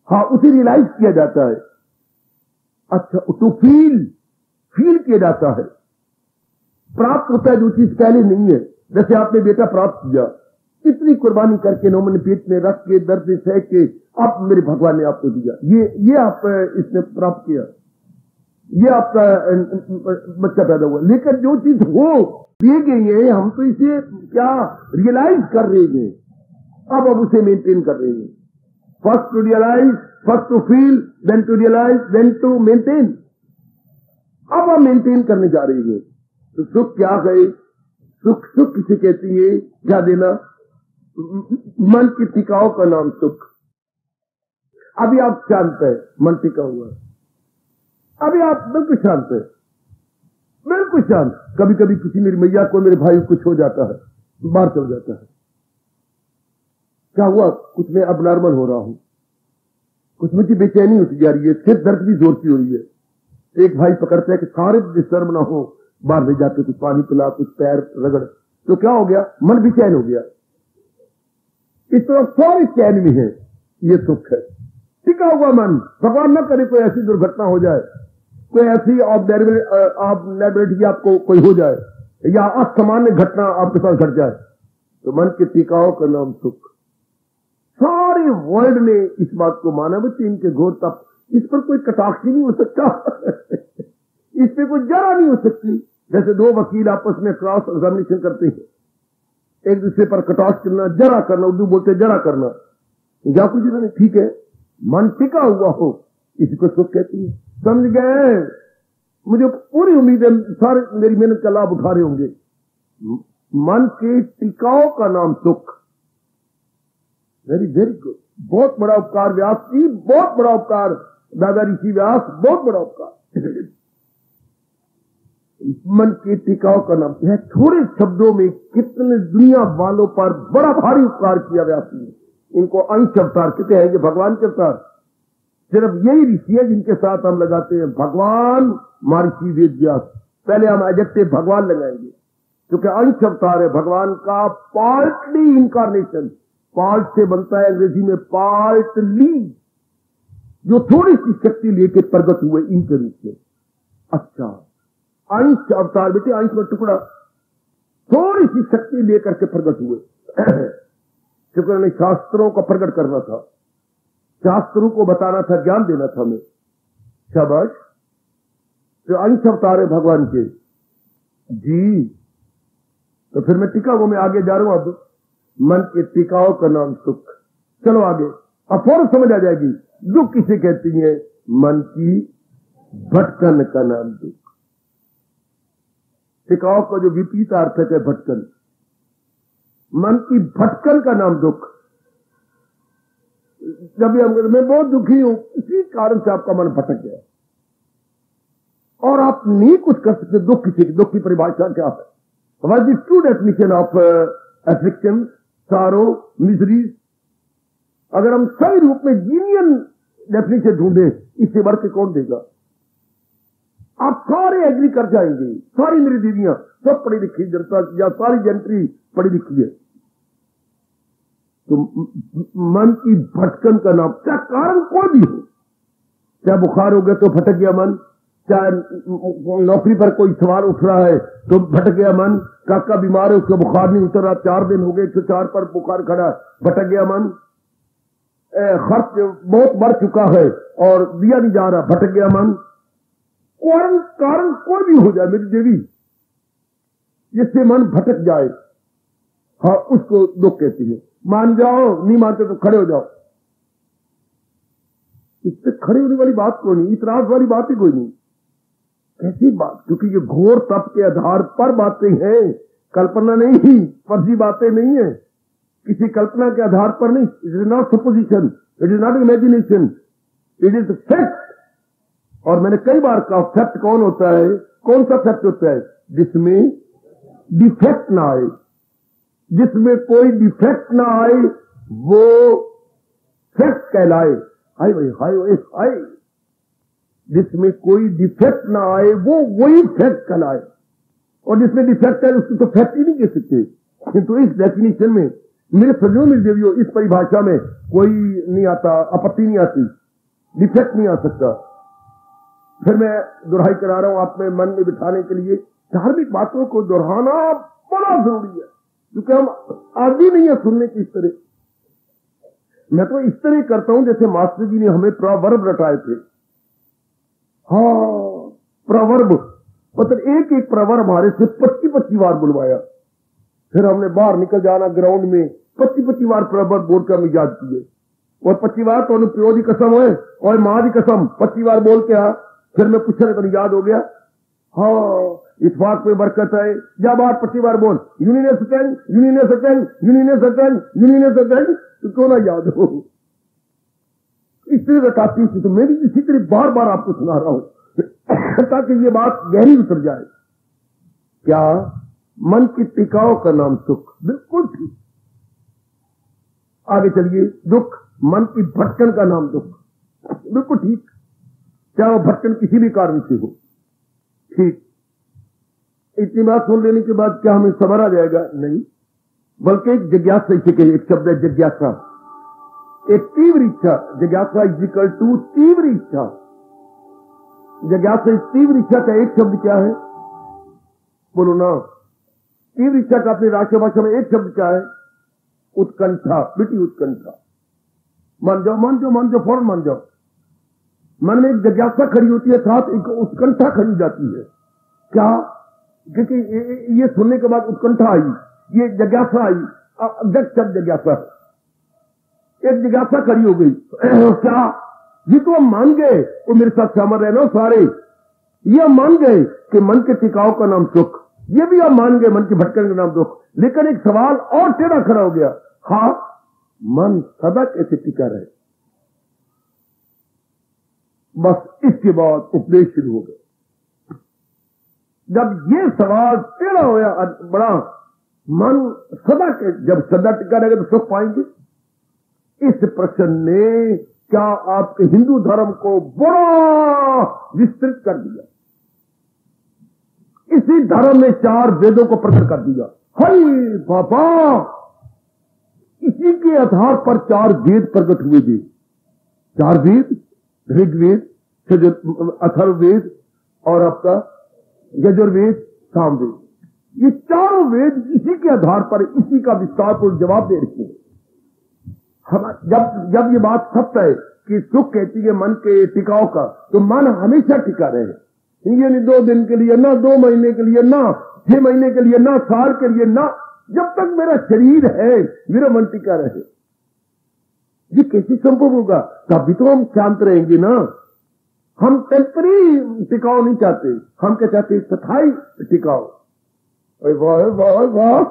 हाँ उसे रियलाइज़ किया जाता है। अच्छा तो फील फील किया जाता है। प्राप्त होता है जो चीज़ पहले नहीं है। जैसे आपने बेटा प्राप्त किया कितनी कुर्बानी करके नौ पेट में रख के, दर्द सह के अब मेरे भगवान ने आपको दिया। ये ये आप इसने प्राप्त किया। ये आपका बच्चा पैदा हुआ। लेकिन जो चीज़ हो दिए गई है हम तो इसे क्या रियलाइज़ कर रहे हैं। अब अब उसे मेंटेन कर रहे हैं। First to realise first to feel then to realise then to maintain अब हम मेंटेन करने जा रहे हैं। तो सुख क्या है? सुख सुख किसे कहती है? क्या देना? मन की टिकाव का नाम सुख। अभी आप शांत है, मन टिका हुआ। अभी आप बिल्कुल शांत है। बिल्कुल शांत। कभी कभी किसी मेरी मैया को मेरे भाई कुछ हो जाता है, बाहर चल जाता है। क्या हुआ? कुछ मैं अब नॉर्मल हो रहा हूँ। कुछ मुझे बेचैनी होती जा रही है फिर दर्द भी ज़ोर की हो रही है। एक भाई पकड़ते हैं कि सारे डिस्टर्ब ना हो, बाहर ले जाते कुछ पानी पिला, कुछ पैर रगड़। तो क्या हो गया? मन भी चैन हो गया। इस तरह सारे चैन में है, ये सुख है। टिका हुआ मन। भगवान न करे कोई ऐसी दुर्घटना हो जाए। कोई ऐसी आप आप नेबिलिटी आपको कोई हो जाए, या असामान्य घटना आपके साथ घट जाए तो मन के टिकाव का नाम सुख। सारे वर्ल्ड ने इस बात को माना, बच्चे, इनके घोर तप, इस पर कोई कटाक्ष नहीं हो सकता। इस पर कोई जरा नहीं हो सकती। जैसे दो वकील आपस में क्रॉस एग्जामिनेशन करते हैं। एक दूसरे पर कटाक्ष करना, जरा करना, उर्दू बोलते जरा करना। जी ने ठीक है। मन टिका हुआ हो, इसी को सुख कहती है। समझ गए? मुझे पूरी उम्मीद है सारे मेरी मेहनत का लाभ उठा रहे होंगे। मन के टिकाव का नाम सुख। वेरी वेरी गुड बहुत बड़ा उपकार व्यास जी, बहुत बड़ा उपकार दादा ऋषि व्यास, बहुत बड़ा उपकार। मन के टिकाव का नाम। है थोड़े शब्दों में कितने दुनिया वालों पर बड़ा भारी उपकार किया व्यास ने। इनको अंश अवतार कहते हैं? कि भगवान के अवतार। सिर्फ़ यही ऋषि है जिनके साथ हम लगाते हैं, भगवान महर्षि वेद व्यास पहले हम एजेक्टिव भगवान लगाएँगे, क्योंकि अंश अवतार है। भगवान का पार्टली इंकारनेशन पार्ट से बनता है अंग्रेज़ी में पार्टली, जो थोड़ी सी शक्ति लेके प्रगट हुए इनके रूप में। अच्छा अंश अवतार बेटे, अंश में टुकड़ा, थोड़ी सी शक्ति लेकर के प्रकट हुए। क्योंकि उन्होंने शास्त्रों को प्रकट करना था। शास्त्रों को बताना था, ज्ञान देना था हमें। शाबाश। तो अंश अवतार है भगवान के। जी। तो फिर मैं टिकाओं में आगे जा रहा हूँ अब। मन के टिकाओं का नाम सुख। चलो आगे। अब फ़ौरन समझ आ जाएगी। दुख किसे कहती है? मन की भटकन का नाम दुख। टिकाव का जो विपरीत अर्थक है, भटकन। मन की भटकन का नाम दुख। जब हम मैं बहुत दुखी हूँ। इसी कारण से आपका मन भटक गया। और आप नहीं कुछ कर सकते, दुख किसी दुख की परिभाषा क्या है? What the true definition of affliction sorrow misery अगर हम सही रूप में जीनियन डेफिनेशन ढूंढे, इससे बढ़ के कौन देगा? आप सारे एग्री कर जाएँगे। सारी मेरी दीदियाँ, सब पढ़ी लिखी, जनता या सारी जेंट्री पढ़ी लिखी है। तो मन की भटकन का नाम क्या कारण कोई भी हो। चाहे बुखार हो गया तो भटक गया मन, चाहे नौकरी पर कोई सवाल उठ रहा है तो भटक गया मन, काका बीमार है, उसका बुखार नहीं उतर रहा, चार दिन हो गए तो चार पर बुखार खड़ा भटक गया मन। खर्च बहुत बढ़ चुका है और दिया नहीं जा रहा, भटक गया मन। कारण कारण कोई भी हो जाए, मेरी देवी, जिससे मन भटक जाए हाँ उसको दुख कहती है। मान जाओ, नहीं मानते तो खड़े हो जाओ। इससे खड़े होने वाली बात कोई नहीं, इतराज वाली बात ही कोई नहीं। कैसी बात? क्योंकि ये घोर तप के आधार पर बातें हैं। कल्पना नहीं, फर्जी बातें नहीं है। किसी कल्पना के आधार पर नहीं। It is not supposition it is not imagination it is fact और मैंने कई बार कहा फैक्ट कौन होता है? कौन सा फैक्ट होता है? जिसमें डिफेक्ट ना आए। जिसमें कोई डिफेक्ट ना आए, वो फेक्ट कहलाए। हाय भाई हाय भाई हाय। जिसमें कोई डिफेक्ट ना आए, वो वही फैक्ट कहलाए। और जिसमें डिफेक्ट है, उसकी तो फैक्ट ही नहीं कह सकते। किंतु इस डेफिनेशन में, मेरे सजों में देवियों, इस परिभाषा में कोई नहीं आता, आपत्ति नहीं आती। डिफेक्ट नहीं आ सकता। फिर मैं दोहराई करा रहा हूँ आप में मन में बिठाने के लिए। धार्मिक बातों को दोहराना बड़ा ज़रूरी है। क्योंकि हम आदि नहीं है सुनने की इस तरह। मैं तो इस तरह करता हूँ जैसे मास्टर जी ने हमें प्रवर्ब रटाए थे। हाँ प्रवर्ब मतलब एक एक प्रवर्ब हमारे से पच्चीस पच्चीस बार बुलवाया। फिर हमने बाहर निकल जाना ग्राउंड में पच्चीस पच्चीस बार प्रवर्ब बोल कर हम याद किए। और पच्चीस बार तो प्यो की कसम है, और माँ की कसम, पच्चीस बार बोल के आ फिर मैं पूछा तो याद हो गया? हाँ इस बात में बरकत है जा बार पच्चीस बार बोल? यूनी ने सेकेंड यूनी ने सेकेंड यूनी ने यूनी ने तो क्यों ना याद हो? इस तरह रटाती थी तो मैं भी इसी तरह बार बार आपको सुना रहा हूँ। ताकि ये बात गहरी उतर जाए। क्या मन की टिकाव का नाम सुख? बिल्कुल ठीक। आगे चलिए। दुख, मन की भटकन का नाम दुख। बिल्कुल ठीक। चाहे वो भटकन किसी भी कारण से हो। ठीक। इतनी बात सुन लेने के बाद क्या हमें सबर आ जाएगा? नहीं। बल्कि एक जिज्ञासा इसे कहिए एक शब्द है जिज्ञासा। एक तीव्र इच्छा। जिज्ञासा इज़ इक्वल टू तीव्र इच्छा। जिज्ञासा तीव्र इच्छा का एक शब्द क्या है? बोलो ना। तीव्र इच्छा का अपनी राष्ट्रीय भाषा में एक शब्द क्या है? उत्कंठा। बेटी उत्कंठा। मान जाओ मान जाओ मान जाओ, फ़ौरन मान जाओ। मन में एक जिज्ञासा खड़ी होती है, साथ एक उत्कंठा खड़ी जाती है। क्या? क्योंकि ये सुनने के बाद उत्कंठा आई, ये जिज्ञासा आई अध्यक्ष जिज्ञासा। एक जिज्ञासा खड़ी हो गई, क्या? ये तो हम मान गए, वो मेरे साथ सहमत रहे ना सारे। ये हम मान गए कि मन के टिकाव का नाम सुख। ये भी हम मान गए, मन के भटकने का नाम दुख। लेकिन एक सवाल और टेढ़ा खड़ा हो गया। हाँ मन सदा कैसे टिका रहे? बस इसके बाद उपदेश शुरू हो गए। जब ये सवाल टेढ़ा होया बड़ा मन सदा के जब सदा टिका रहेगा तो सुख पाएँगे। इस प्रश्न ने क्या आपके हिंदू धर्म को बड़ा विस्तृत कर दिया? इसी धर्म ने चार वेदों को प्रकट कर दिया। हरी बाबा! इसी के आधार पर चार वेद प्रकट हुए थे। चार वेद, ऋग्वेद अथर्ववेद और आपका यजुर्वेद, सामवेद। ये चारों वेद इसी के आधार पर, इसी का विस्तार विस्तारपूर्ण जवाब दे रहे हैं। हम, जब जब ये बात सत्य है कि सुख कहती है मन के टिकाव का तो मन हमेशा टिका रहे। ये नहीं दो दिन के लिए ना, दो महीने के लिए ना, छह महीने के लिए ना, साल के लिए ना, जब तक मेरा शरीर है, मेरा मन टिका रहे। ये कैसे संभव होगा? तभी तो हम शांत रहेंगे ना। हम टेम्परी टिकाव नहीं चाहते। हम क्या चाहते स्थायी टिकाव वाह वाह वाह।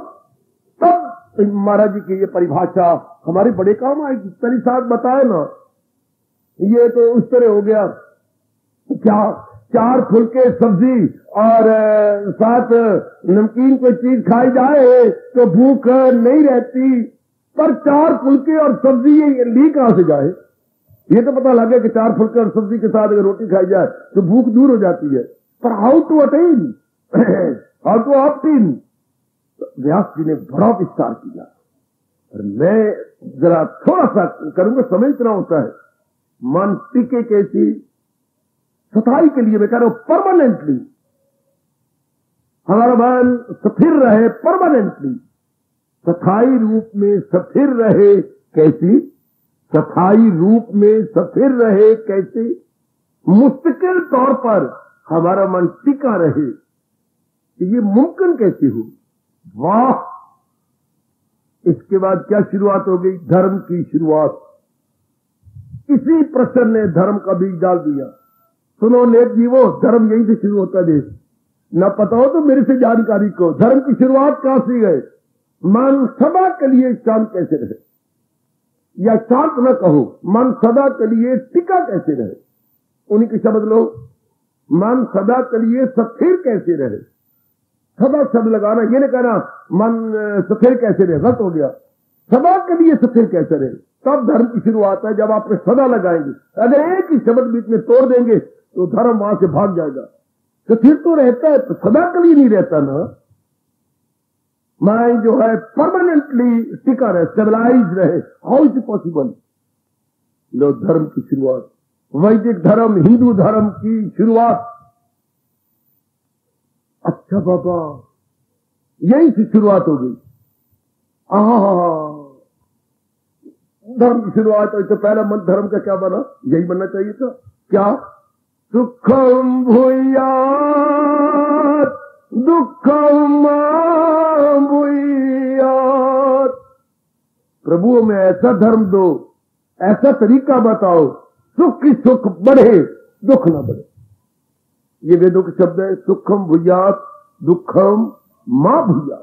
तब महाराज जी की ये परिभाषा हमारे बड़े काम आएगी। तरी साथ बताए ना, ये तो उस तरह हो गया। क्या चार फुलके सब्ज़ी और साथ नमकीन कोई चीज़ खाई जाए तो भूख नहीं रहती, पर चार फुलके और सब्ज़ी ये ली कहाँ से जाए? ये तो पता लगे कि चार फुलके और सब्ज़ी के साथ अगर रोटी खाई जाए तो भूख दूर हो जाती है। पर how to attain how to obtain Vyas ji ने बड़ा विस्तार किया। और मैं जरा थोड़ा सा करूँगा, समय इतना होता है। मन टिके कैसी सफ़ाई के लिए मैं कह रहा हूँ परमानेंटली हमारा मन स्थिर रहे परमानेंटली सथाई रूप में स्थिर रहे, कैसी? सथाई रूप में स्थिर रहे कैसे? मुस्तकिल तौर पर हमारा मन टिका रहे। ये मुमकिन कैसे हो वाह! इसके बाद क्या शुरुआत हो गई? धर्म की शुरुआत। इसी प्रश्न ने धर्म का बीज डाल दिया। सुनो नेक जीवो धर्म यहीं से शुरू होता देश न पता हो तो मेरे से जानकारी को। धर्म की शुरुआत कहाँ से गए मन सदा के लिए शांत कैसे रहे? या शांत न कहो, मन सदा के लिए टिका कैसे रहे? उन्हीं के शब्द लो। मन सदा के लिए स्थिर कैसे रहे? सदा शब्द लगाना, ये नहीं कहना, मन सफ़ेद कैसे रहे? गलत हो गया। सदा के लिए सफ़ेद कैसे रहे? तब धर्म की शुरुआत है, जब आप सदा लगाएँगे। अगर एक ही शब्द बीच में तोड़ देंगे तो धर्म वहाँ से भाग जाएगा। तो फिर तो रहता है तो सदा के लिए नहीं रहता ना। माइंड जो है परमानेंटली टिका रहे स्टेबलाइज रहे हाउ इज़ पॉसिबल लो धर्म की शुरुआत। वैदिक धर्म, हिंदू धर्म की शुरुआत। अच्छा बाबा, यही से शुरुआत हो गई। धर्म की शुरुआत हुई तो पहला मन धर्म का क्या बना? यही बनना चाहिए था। क्या? सुखम भूया भूया प्रभु में ऐसा धर्म दो, ऐसा तरीका बताओ, सुख की सुख बढ़े, दुख ना बढ़े। ये वेदों के शब्द है, सुखम भुजात दुखम माँ भुजात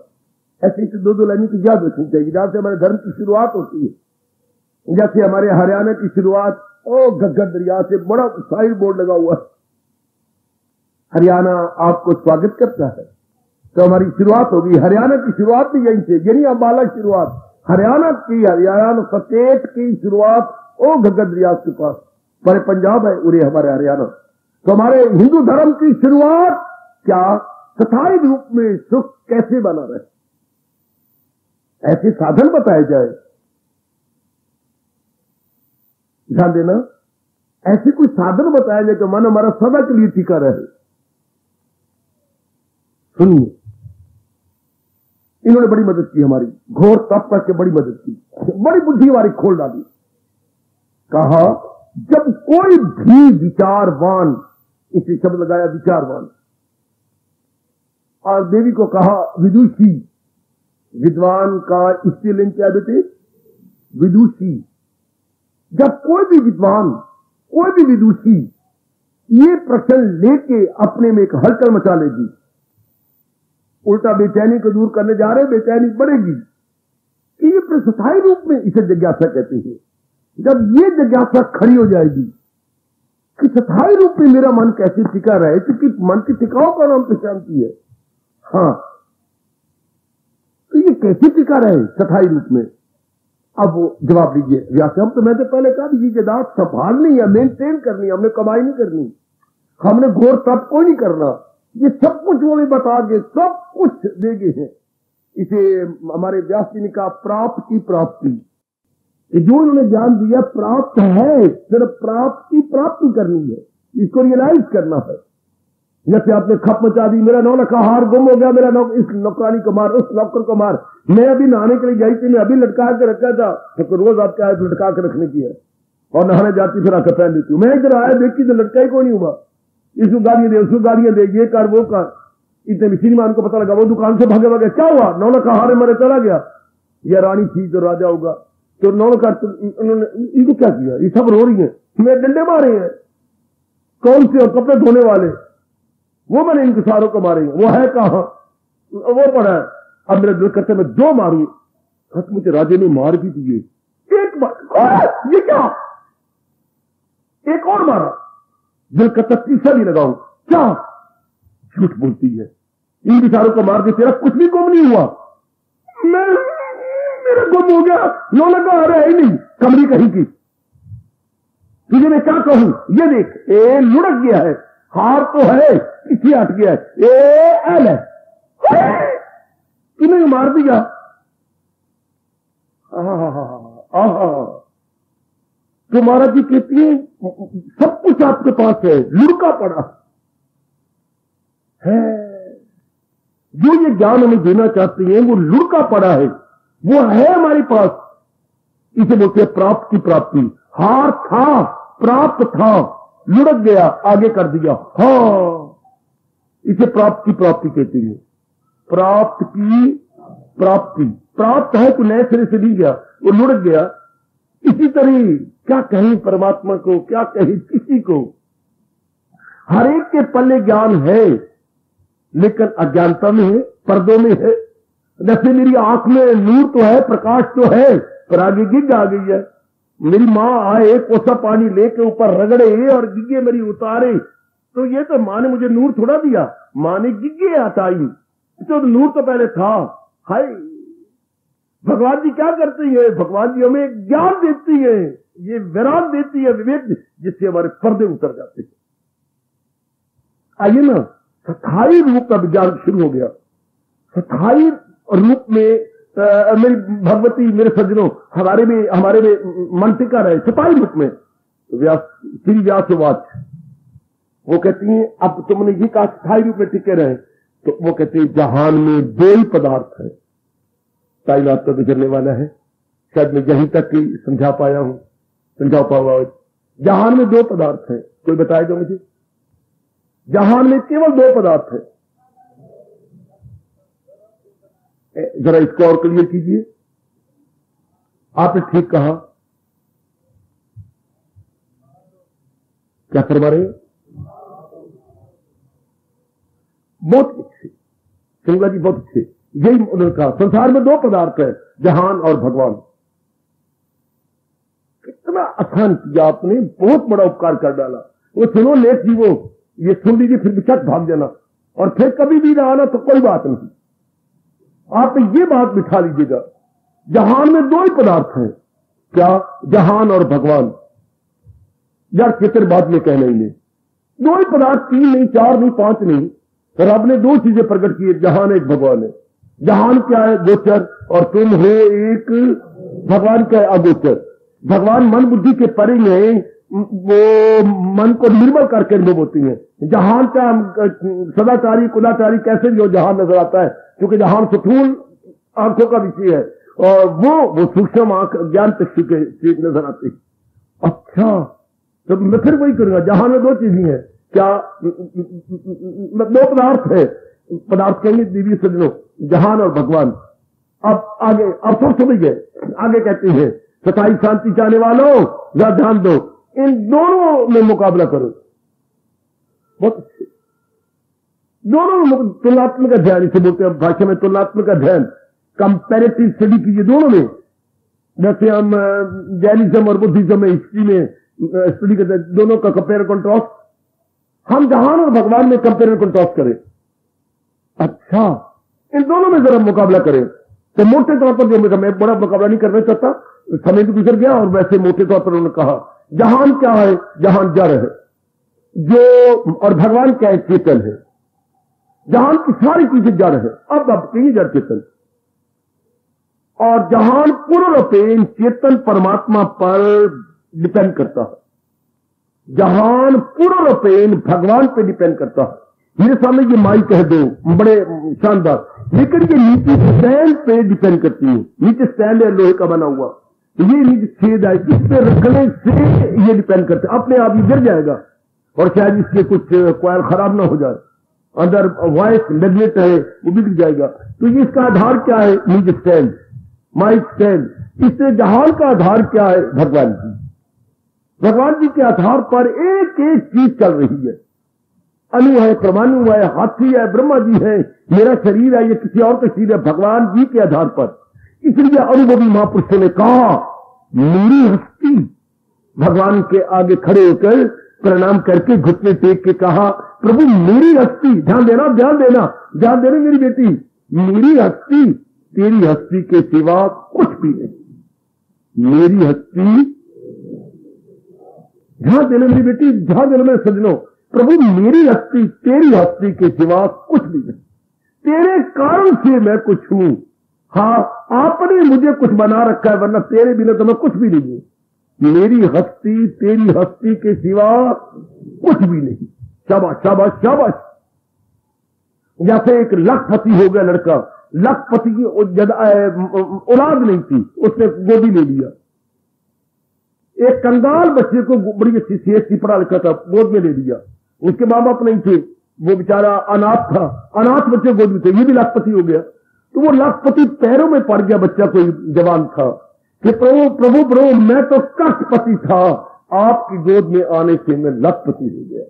ऐसी दो दो लाइन की याद रखनी चाहिए, जहाँ से हमारे धर्म की शुरुआत होती है। जैसे हमारे हरियाणा की शुरुआत, ओ गग्गर दरिया से बड़ा साइड बोर्ड लगा हुआ है। हरियाणा आपको स्वागत करता है। तो हमारी शुरुआत होगी। हरियाणा की शुरुआत भी यहीं से, यानी अम्बाला शुरुआत। हरियाणा की, हरियाणा स्टेट की शुरुआत, ओ गग्गर दरिया के पास। पर पंजाब है, उरे हमारे हरियाणा। तो हमारे हिंदू धर्म की शुरुआत क्या? स्थायी रूप में सुख कैसे बना रहे? ऐसे साधन बताए जाए। ध्यान देना, ऐसे कोई साधन बताया जाए कि मन हमारा सदा के लिए टीका रहे। सुनिए। इन्होंने बड़ी मदद की हमारी। घोर तप करके बड़ी मदद की। बड़ी बुद्धि हमारी खोल डाली। कहा, जब कोई भी विचारवान, इसे शब्द लगाया विचारवान, और देवी को कहा, विदुषी, विद्वान का स्त्रीलिंग क्या देते विदुषी। जब कोई भी विद्वान, कोई भी विदुषी, ये प्रश्न लेके अपने में एक हलचल मचा लेगी। उल्टा बेचैनी को दूर करने जा रहे बेचैनी बढ़ेगी। कि ये स्थायी रूप में इसे जिज्ञासा कहते हैं। जब ये जिज्ञासा खड़ी हो जाएगी कि स्थायी रूप में मेरा मन कैसे टिका रहे, क्योंकि मन की टिकाव का नाम तो शांति है। हाँ। तो ये कैसे टिका रहे स्थायी रूप में? अब जवाब दीजिए व्यास हम तो मैं तो पहले कहा ये जदात संभालनी है मेंटेन करनी, हमने कमाई नहीं करनी। हमने घोर तप को नहीं करना। ये सब कुछ वो भी बता दे सब कुछ देगे हैं। इसे हमारे व्यास जी ने कहा, प्राप्त की प्राप्ति। जो उन्होंने ज्ञान दिया, प्राप्त है, सिर्फ़ प्राप्त की प्राप्ति करनी है। इसको रियलाइज़ करना है। जैसे आपने खप मचा दी, मेरा नौ लखा हार गुम हो गया, मेरा नौ, इस नौकरानी को मार, उस नौकर को मार। मैं अभी नहाने के लिए गई थी, मैं अभी लटका के रखा था। तो रोज आपके आए लटका के रखने की है। और नहाने जाती, फिर आकर पहन देती हूँ। मैं इधर आया, देखी तो लटका ही को नहीं हुआ। इसको गाड़ियाँ दे, उसको गाड़ियाँ दे, ये कर, वो कर। इतने श्रीमान को पता लगा, वो दुकान से भागे भागे, क्या हुआ? नौ लखा हारे मरे चला गया। यह रानी थी तो राजा होगा। तो नौ उन्होंने इनको क्या किया? ये सब रो रही है। मैं डंडे मारे हैं। कौन से कपड़े धोने वाले? वो मैंने इनके सारों को मारे वो है कहा? वो पड़ा है। अब मेरा दिल करते मैं दो मारू। हस मुझे राजे ने मार भी दिए। एक बार, ये क्या? एक और मारा। दिल करता तीसरा भी लगाऊ। क्या? झूठ बोलती है। इन विचारों को मार के तेरा कुछ भी गुम नहीं हुआ। मैं, मेरा गुम हो गया। लो लगा आ रहा है नहीं, कमरी कहीं की। तुझे मैं क्या कहूँ? ये देख, ए, लुढ़क गया है। हार तो है पीछे हट गया है। एल है। तुम्हें मार दिया। तो महाराज जी कहती है, सब कुछ आपके पास है लुड़का पड़ा। है। जो ये ज्ञान हमें देना चाहते हैं, वो लुड़का पड़ा है। वो है हमारे पास। इसे बोलते हैं प्राप्त की प्राप्ति। हार था, प्राप्त था, लुढ़क गया, आगे कर दिया। हा। इसे प्राप्त की प्राप्ति कहते हैं। प्राप्त की प्राप्ति। प्राप्त है तो नए सिरे से नहीं गया, वो लुढ़क गया। इसी तरह क्या कहें परमात्मा को, क्या कहें किसी को? हर एक के पल्ले ज्ञान है, लेकिन अज्ञानता में है, पर्दों में है। जैसे मेरी आँख में नूर तो है, प्रकाश तो है, पर आगे गिग आ गई है। मेरी माँ आए, कोसा पानी लेके ऊपर रगड़े और गिगे मेरी उतारे। तो ये तो माँ ने मुझे नूर थोड़ा दिया। माँ ने गिगे हटाई तो नूर तो पहले था। हाय भगवान जी क्या करती है? भगवान जी हमें ज्ञान देती है। ये विराट देती है विवेक जिससे हमारे पर्दे उतर जाते हैं। आइए ना स्थायी रूप का विज्ञान शुरू हो गया। स्थायी रूप में आ, मेरी भगवती मेरे सज्जनों हमारे में हमारे में मन टिका रहे स्थायी रूप में। व्यास श्री वो कहती हैं अब तुमने ये कहा स्थायी रूप में टिके रहे। तो वो कहते हैं जहान में दो पदार्थ है। कायनात तो गुजरने वाला है। शायद मैं यहीं तक ही समझा पाया हूँ, समझा पाऊँगा। जहान में दो पदार्थ है। कोई बताएगा मुझे? जहान में केवल दो पदार्थ है। जरा इसको और क्लियर कीजिए। आपने ठीक कहा। क्या फरमा रहे बहुत अच्छे। सिंगला जी, बहुत अच्छे। यही उन्होंने कहा, संसार में दो पदार्थ है, जहान और भगवान। कितना आसान किया आपने, बहुत बड़ा उपकार कर डाला। वो सुनो, लेख जी वो ये सुन लीजिए, फिर बिचक भाग जाना। और फिर कभी भी ना आना तो कोई बात नहीं। आप ये बात बिठा लीजिएगा, जहान में दो ही पदार्थ हैं। क्या? जहान और भगवान। यार, कितने बात में कहना ही नहीं। दो ही पदार्थ, तीन नहीं, चार नहीं, पाँच नहीं। रब ने दो चीज़ें प्रकट की जहान, एक भगवान है। जहान क्या है, गोचर? और तुम हो एक भगवान का अगोचर? भगवान मन बुद्धि के परे में वो मन को निर्मल करके अनुभव होती है। जहान का सदाचारी कुदाचारी कैसे भी हो, जहान नज़र आता है। क्योंकि जहान सुठूल आँखों का विषय है। और वो वो सूक्ष्म आँख, ज्ञान चक्षु के, चीज़ नज़र आती है। अच्छा तो मैं फिर वही करूँगा। जहाँ में दो चीज़ें हैं। क्या दो पदार्थ है। पदार्थ कहेंगे देवी सजनों जहान और भगवान। अब आगे, अब सब समझ गए। आगे कहते हैं सताई शांति चाहने वालों या ध्यान दो। इन दोनों में मुकाबला करो। बहुत अच्छे दोनों में तुलनात्मक अध्ययन, इसे बोलते हैं भाषा में तुलनात्मक अध्ययन। कंपेरेटिव स्टडी कीजिए दोनों में। जैसे हम जैनिज्म और बुद्धिज्म में हिस्ट्री में स्टडी करते हैं, दोनों का कंपेयर कंट्रास्ट हम जहान और भगवान में कंपेयर कंट्रास्ट करें। अच्छा। इन दोनों में जरा मुकाबला करें। तो मोटे तौर पर जो मैं बड़ा मुकाबला नहीं करना चाहता। समय भी गुजर गया और वैसे मोटे तौर पर उन्होंने कहा, जहान क्या है, जहान जड़ है। जो, और भगवान क्या है, चेतन है। जहान की सारी चीज़ें जड़ है। अब अब कही जड़ चेतन। और जहान पूर्णपेन चेतन परमात्मा पर डिपेंड करता है। जहान पूर्णपेन भगवान पे डिपेंड करता है। मेरे सामने ये माई कह दो, बड़े शानदार। लेकिन ये नीचे स्टैंड पे डिपेंड करती है। नीचे स्टैंड है, लोहे का बना हुआ। ये नीचे छेद है जिस पे रखने से ये डिपेंड करते अपने आप ही गिर जाएगा। और शायद इसके कुछ क्वायर खराब ना हो जाए। अंदर वॉइस मैग्नेट है, वो बिगड़ जाएगा। तो ये इसका आधार क्या है? नीचे स्टैंड माइक स्टैंड इससे जहान का आधार क्या है? भगवान जी भगवान जी के आधार पर एक एक चीज़ चल रही है। अनु है, परमाणु है, हाथी है, ब्रह्मा जी है, मेरा शरीर है, ये किसी और का शरीर है, भगवान जी के आधार पर। इसलिए अनुभवी महापुरुषों ने कहा, मेरी हस्ती, भगवान के आगे खड़े होकर प्रणाम करके घुटने टेक के कहा, प्रभु, मेरी हस्ती, ध्यान देना ध्यान देना ध्यान देना मेरी बेटी, मेरी हस्ती, तेरी हस्ती के सिवा कुछ भी नहीं। मेरी हस्ती, ध्यान देना मेरी बेटी, ध्यान देना मैं सजनो प्रभु, मेरी हस्ती, तेरी हस्ती के सिवा कुछ भी नहीं। तेरे कारण से मैं कुछ हूँ। हाँ आपने मुझे कुछ बना रखा है, वरना तेरे बिना तो मैं कुछ भी नहीं हूँ। मेरी हस्ती, तेरी हस्ती के सिवा कुछ भी नहीं। शाबाश शाबाश शाबाश। जैसे एक लखपति हो गया लड़का। लखपति की औलाद नहीं थी, उसने गोदी ले लिया। एक कंगाल बच्चे को बड़ी अच्छी सीएससी पढ़ा लिखा था, गोद में ले लिया। उसके माँ बाप नहीं थे। वो बेचारा अनाथ था। अनाथ बच्चे गोद में थे। ये भी लखपति हो गया। तो वो लाखपति पैरों में पड़ गया बच्चा कोई जवान था। कि प्रभु प्रभु प्रभु, मैं तो कष्टपति था। आपकी गोद में आने से मैं लखपति हो गया।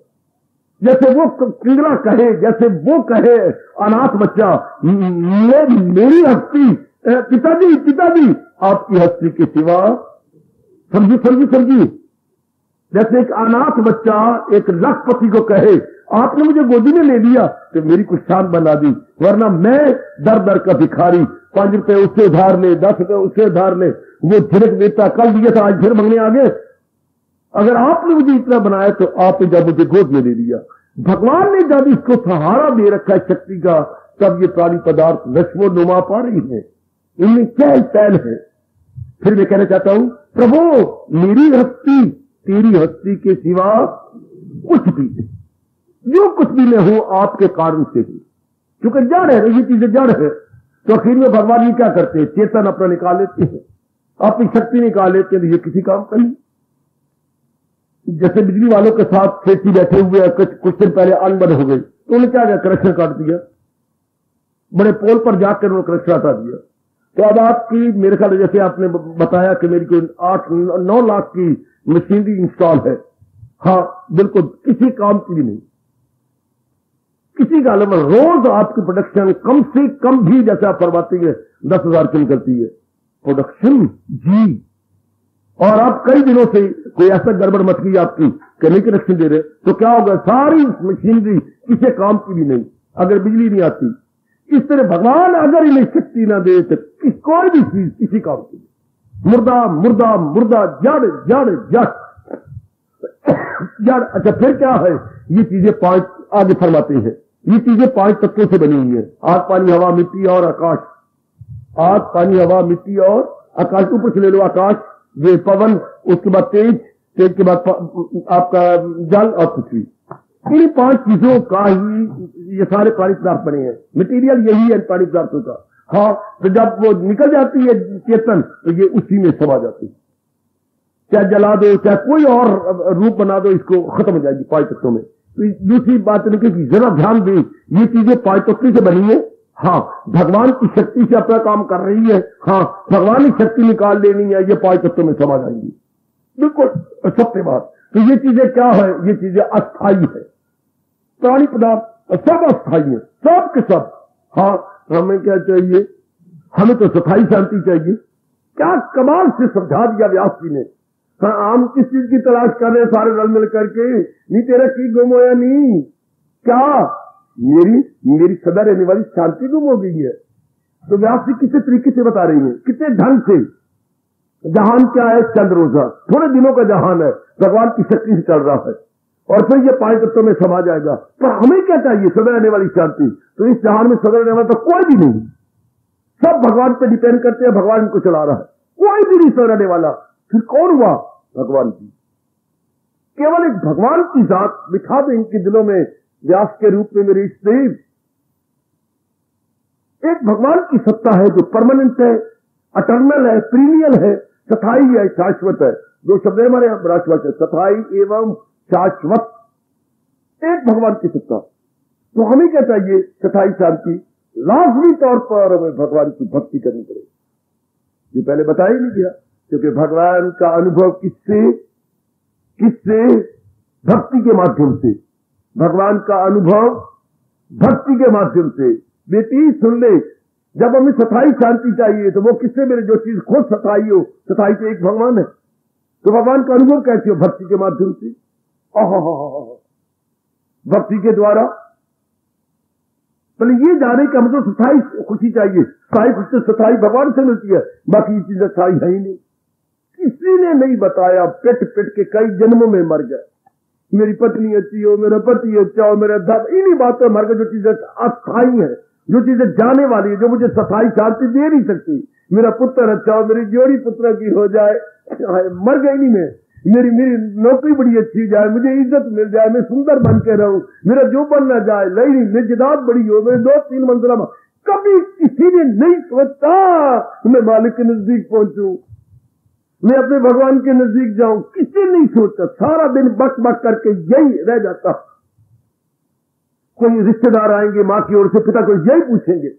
जैसे वो किंगरा कहे, जैसे वो कहे, अनाथ बच्चा, मैं मेरी हस्ती पिताजी पिताजी, आपकी हस्ती के सिवा, समझी समझी समझी। जैसे एक अनाथ बच्चा एक लखपति को कहे, आपने मुझे गोदी में ले लिया तो मेरी कुछ शान बना दी, वरना मैं दर दर का भिखारी, पाँच रुपए उससे उधार ले, दस रुपए उससे उधार ले, वो झिड़क देता कल दिया था, आज फिर मंगने आ गए। अगर आपने मुझे इतना बनाया तो आपने जब मुझे गोद में ले लिया। भगवान ने जब इसको सहारा दे रखा है शक्ति का, तब ये प्राणी पदार्थ नशवो नुमा पा रही है। इनमें क्या पहल है? फिर मैं कहना चाहता हूँ, प्रभु, मेरी हस्ती तेरी हस्ती के सिवा कुछ भी जो कुछ भी मैं हूँ, आपके कारण से ही क्योंकि जड़ है, ये चीज़ें जड़ है। तो आखिर में भगवान ये क्या करते हैं? चेतन अपना निकाल लेते हैं। अपनी शक्ति निकाल लेते हैं ये किसी काम का नहीं। जैसे बिजली वालों के साथ खेती बैठे हुए कुछ कुछ दिन पहले अनबन हो गई। तो उन्होंने क्या, किया कनेक्शन काट दिया? बड़े पोल पर जाकर उन्होंने कनेक्शन हटा दिया। तो अब आपकी, मेरे ख्याल जैसे आपने बताया कि मेरी कोई आठ, नौ लाख की मशीनरी इंस्टॉल है। हाँ बिल्कुल, किसी काम की भी नहीं। किसी का में रोज आपकी प्रोडक्शन कम से कम भी, जैसे आप फरमाती है, दस हज़ार की निकलती है। प्रोडक्शन जी। और आप कई दिनों से कोई ऐसा गड़बड़ मच गई आपकी की कनेक्शन दे रहे तो क्या होगा सारी मशीनरी किसी काम की भी नहीं। अगर बिजली नहीं आती, इस तरह भगवान अगर इन्हें शक्ति ना दे तो कोई भी चीज़, किसी काम की मुर्दा मुर्दा मुर्दा, जड़ जड़ जड़। जड़ अच्छा फिर क्या है? ये चीज़ें पाँच आगे फरमाते हैं। ये चीज़ें पाँच तत्वों से बनी हुई है। आग पानी, हवा, मिट्टी और आकाश। आग पानी, हवा, मिट्टी और आकाश ऊपर से ले लो आकाश। ये पवन, उसके बाद तेज तेज के बाद आपका जल और पृथ्वी। इन पाँच चीज़ों का ही ये सारे प्राणी पदार्थ बने हैं। मटेरियल यही है प्राणी पदार्थों का। हाँ तो जब वो निकल जाती है चेतन तो ये उसी में समा जाती है। चाहे जला दो, चाहे कोई और रूप बना दो, इसको खत्म हो जाएगी पाँच तत्वों में। तो दूसरी बात निकली कि जरा ध्यान दें, ये चीज़ें पाँच तत्व से बनी है। हाँ भगवान की शक्ति से अपना काम कर रही है। हाँ भगवान की शक्ति निकाल लेनी है, ये पाँच तत्व में समा जाएँगी। बिल्कुल, सत्य बात। तो ये चीज़ें क्या है? ये चीज़ें अस्थाई है। प्राणी पदार्थ, सब अस्थाई है, सब के सब। हाँ हमें क्या चाहिए? हमें तो सफ़ाई शांति चाहिए। क्या कमाल से समझा दिया व्यास जी ने। हाँ आम किस चीज़ की तलाश कर रहे हैं सारे रल मिल करके नहीं तेरा की गुम होया नहीं क्या? मेरी मेरी सदा रहने वाली शांति गुम हो गई है। तो व्यास जी कितने तरीके से बता रही है? कितने ढंग से? जहान क्या है चंद रोजा? थोड़े दिनों का जहान है। भगवान की शक्ति से चल रहा है। और फिर ये पाँच तत्वों में समा जाएगा। पर हमें क्या चाहिए? सदा रहने वाली शांति। तो इस जहान में सदा रहने वाला तो कोई भी नहीं। सब भगवान पे डिपेंड करते हैं, भगवान इनको चला रहा है। कोई भी नहीं सदा रहने वाला। फिर कौन हुआ? भगवान की। केवल एक भगवान की जात बिठा दे इनके दिलों में, व्यास के रूप में मेरे देव एक भगवान की सत्ता है जो परमानेंट है अटर्नल है प्रीमियल है, सथाई है, शाश्वत है। जो शब्द हमारे राष्ट्रवाद है सथाई एवं शाश्वत एक भगवान की सत्ता तो हमें क्या चाहिए? सथाई शांति। लाजमी तौर पर हमें भगवान की भक्ति करनी पड़ेगी। ये पहले बताया ही नहीं गया, क्योंकि भगवान का अनुभव किससे? किससे? भक्ति के माध्यम से। भगवान का अनुभव भक्ति के माध्यम से। बेटी, सुन ले, जब हमें सफ़ाई शांति चाहिए तो वो किससे मेरे जो चीज़ खुद सफ़ाई हो? सफ़ाई तो एक भगवान है। तो भगवान का अनुभव कैसे हो भक्ति के माध्यम से? भक्ति के द्वारा। पहले ये जाने का मतलब सफ़ाई खुशी चाहिए। सफ़ाई खुशी सफ़ाई भगवान से मिलती है। बाकी चीज़ें सफ़ाई है ही नहीं। किसी ने नहीं बताया, पिट पिट के कई जन्मों में मर गए मेरी पत्नी अच्छी हो, मेरा पति अच्छा हो, मेरा धर्म इन्हीं बातों मर गए जो चीज़ें अस्थाई है, जो चीज़ें जाने वाली है, जो मुझे सफ़ाई शांति दे नहीं सकती। मेरा पुत्र अच्छा हो, मेरी जोड़ी पुत्र की हो जाए मर गई नहीं मैं। मेरी मेरी नौकरी बड़ी अच्छी जाए, मुझे इज़्ज़त मिल जाए, मैं सुंदर बन के रहूँ, मेरा जो बनना जाए, नहीं जिदाद बड़ी हो, मेरे दो तीन मंजिला कभी किसी ने नहीं सोचता मैं मालिक के नज़दीक पहुंचू। मैं अपने भगवान के नज़दीक जाऊँ, किसी नहीं सोचता सारा दिन बक बक करके यही रह जाता। कोई रिश्तेदार आएँगे माँ की ओर से, पिता को यही पूछेंगे।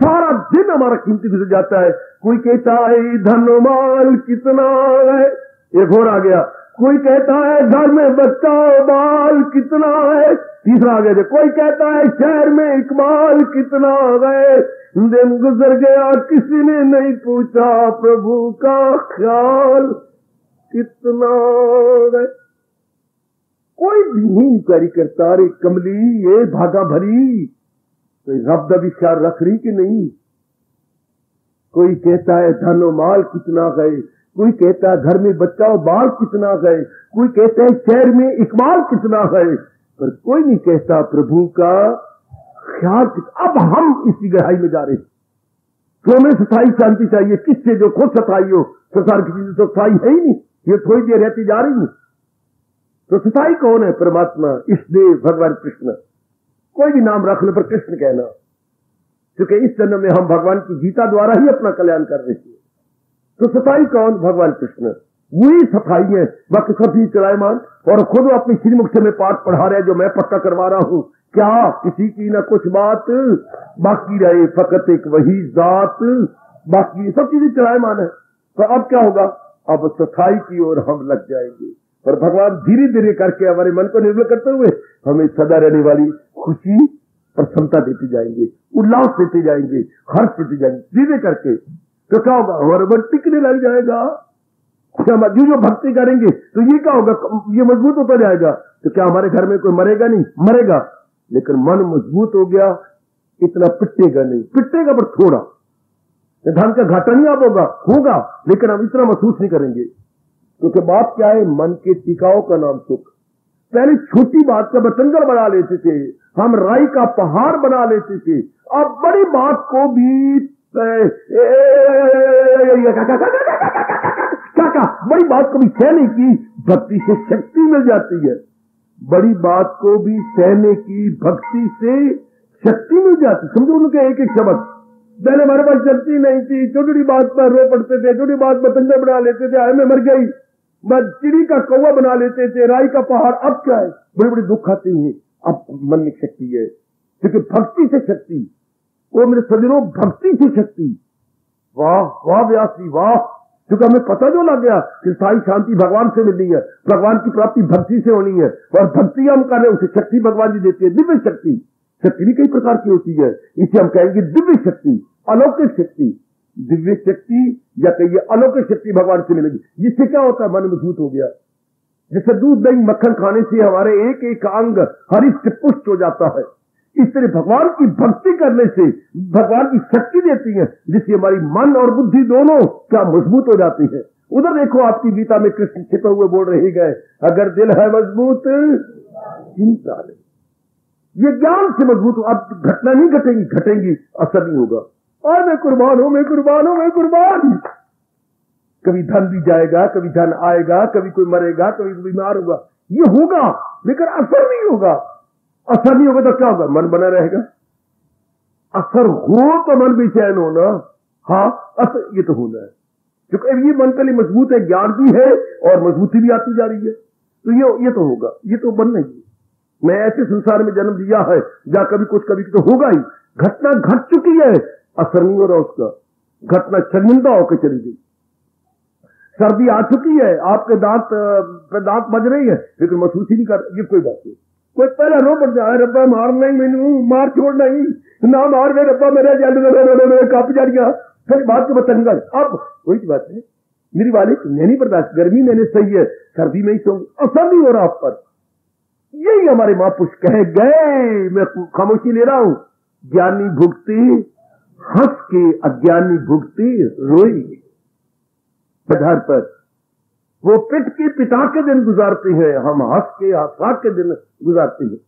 सारा दिन हमारा कीमती गुजर जाता है। कोई कहता है, धन माल कितना है? एक और आ गया। कोई कहता है, घर में बच्चा बाल कितना है? तीसरा आ गया कोई कहता है, शहर में इकबाल कितना गए दिन गुजर गया, किसी ने नहीं पूछा, प्रभु का ख्याल कितना गए कोई भी नहीं इंक्वायरी करता अरे कमली, ये भागा भरी। तो रब भी ख्याल रख रही कि नहीं? कोई कहता है, धनो माल कितना गए कोई कहता है, घर में बच्चा बाल कितना गए कोई कहता है, शहर में इकबाल कितना है? पर कोई नहीं कहता, प्रभु का ख्याल अब हम इसी गहराई में जा रहे तो हमें सफ़ाई शांति चाहिए? किससे जो खुद सफ़ाई हो? संसार की चीज़ें सफ़ाई है ही नहीं। ये थोड़ी देर रहती जा रही नहीं। तो सफ़ाई कौन है? परमात्मा इस देव भगवान कृष्ण। कोई भी नाम रख पर कृष्ण कहना। क्योंकि इस जन्म में हम भगवान की गीता द्वारा ही अपना कल्याण कर रहे हैं। तो सफ़ाई कौन? भगवान कृष्ण। वही सफ़ाई है। बाकी सभी चलायमान और खुद अपनी श्रीमुख से में पाठ पढ़ा रहे जो मैं पक्का करवा रहा हूँ। क्या किसी की ना कुछ बात? बाकी रहे फकत एक वही जात। बाकी सब चीज़ें चलायमान है तो अब क्या होगा? अब सफ़ाई की ओर हम लग जाएँगे। और भगवान धीरे धीरे करके हमारे मन को निर्भर करते हुए हमें सदा रहने वाली खुशी, प्रसन्नता देती जाएँगे, उल्लास देते जाएँगे, हर्ष देते जाएँगे। धीरे करके तो क्या होगा? मन टिकने लग जाएगा। क्या जो जो भक्ति करेंगे तो ये क्या होगा? ये मज़बूत होता जाएगा। तो क्या हमारे घर में कोई मरेगा नहीं? मरेगा। लेकिन मन मज़बूत हो गया, इतना पिटेगा नहीं। पिटेगा पर थोड़ा। धन का घाटा नहीं आप होगा। होगा, लेकिन हम इतना महसूस नहीं करेंगे। क्योंकि बात क्या है? मन के टिकाओ का नाम सुख। पहले छोटी बात का बतंगल बना लेते थे। हम राई का पहाड़ बना लेते थे। अब बड़ी बात को भी काका, बड़ी बात को भी सहने की, भक्ति से शक्ति मिल जाती है। बड़ी बात को भी सहने की, भक्ति से शक्ति मिल जाती समझो उनके एक एक शब्द। पहले हमारे पास शक्ति नहीं थी छोटी बात पर रो पड़ते थे छोटी बात बतंगे बना लेते थे मैं मर गई। चिड़ी का कौवा बना लेते थे, राई का पहाड़, अब क्या है? बड़े बड़े दुख आते हैं। अब मन में शक्ति है। क्योंकि भक्ति से शक्ति। वो मेरे सजनों भक्ति की शक्ति। वाह वाह व्यास जी वाह। क्योंकि हमें पता जो लग गया कि सारी शांति भगवान से मिलनी है, भगवान की प्राप्ति भक्ति से होनी है, और भक्ति हम कर रहे हैं, उसे शक्ति भगवान जी देती है, दिव्य शक्ति। शक्ति भी कई प्रकार की होती है। इसे हम कहेंगे दिव्य शक्ति, अलौकिक शक्ति। दिव्य शक्ति या कहिए अलौकिक शक्ति भगवान से मिलेगी। जिससे क्या होता है? मन मज़बूत हो गया। जैसे दूध दही मक्खन खाने से हमारे एक एक अंग हरिष्ट पुष्ट हो जाता है। इस तरह भगवान की भक्ति करने से भगवान की शक्ति देती है, जिससे हमारी मन और बुद्धि दोनों क्या मज़बूत हो जाती है। उधर देखो, आपकी गीता में कृष्ण छिपे हुए बोल रहे गए, अगर दिल है मज़बूत, चिंता नहीं। ये ज्ञान से मज़बूत अब घटना नहीं घटेगी, घटेंगी, असर नहीं होगा। और मैं कुर्बान हूँ, मैं कुर्बान हूँ, मैं कुर्बान। कभी धन भी जाएगा, कभी धन आएगा, कभी कोई मरेगा, कभी बीमार होगा। ये होगा, लेकिन असर नहीं होगा। असर नहीं होगा तो क्या होगा? मन बना रहेगा। असर हो तो मन बेचैन होना। हाँ असर, ये तो होना है। क्योंकि ये मन लिए मज़बूत है, ज्ञान भी है और मजबूती भी आती जा रही है। तो ये ये तो होगा। ये तो बन नहीं मैं ऐसे संसार में जन्म लिया है, जहाँ कभी कुछ कभी तो होगा ही। घटना घट चुकी है। असर नहीं हो रहा उसका। घटना चरमिंदा होकर चली गई। सर्दी आ चुकी है। आपके दांत पे दांत बज रही है। लेकिन महसूस ही नहीं कर ये कोई बात नहीं। कोई पहले रो पड़ जाए रब्बा मारना ही मैनू मार छोड़ना ही ना मार वे, रब्बा मेरे जल कप जाड़िया। फिर बात के बतंगा अब कोई बात नहीं, मेरी वाली मैं नहीं बर्दाश्त, गर्मी मैंने सही है, सर्दी में ही सो असर नहीं हो रहा आप पर। यही हमारे महापुरुष कह गए, मैं खामोशी ले रहा हूँ। ज्ञानी भुगती, हंस के अज्ञानी भुगती, रोई। आधार पर वो पिट के पिता के दिन गुजारते हैं, हम हंस के हंसा के दिन गुजारते हैं।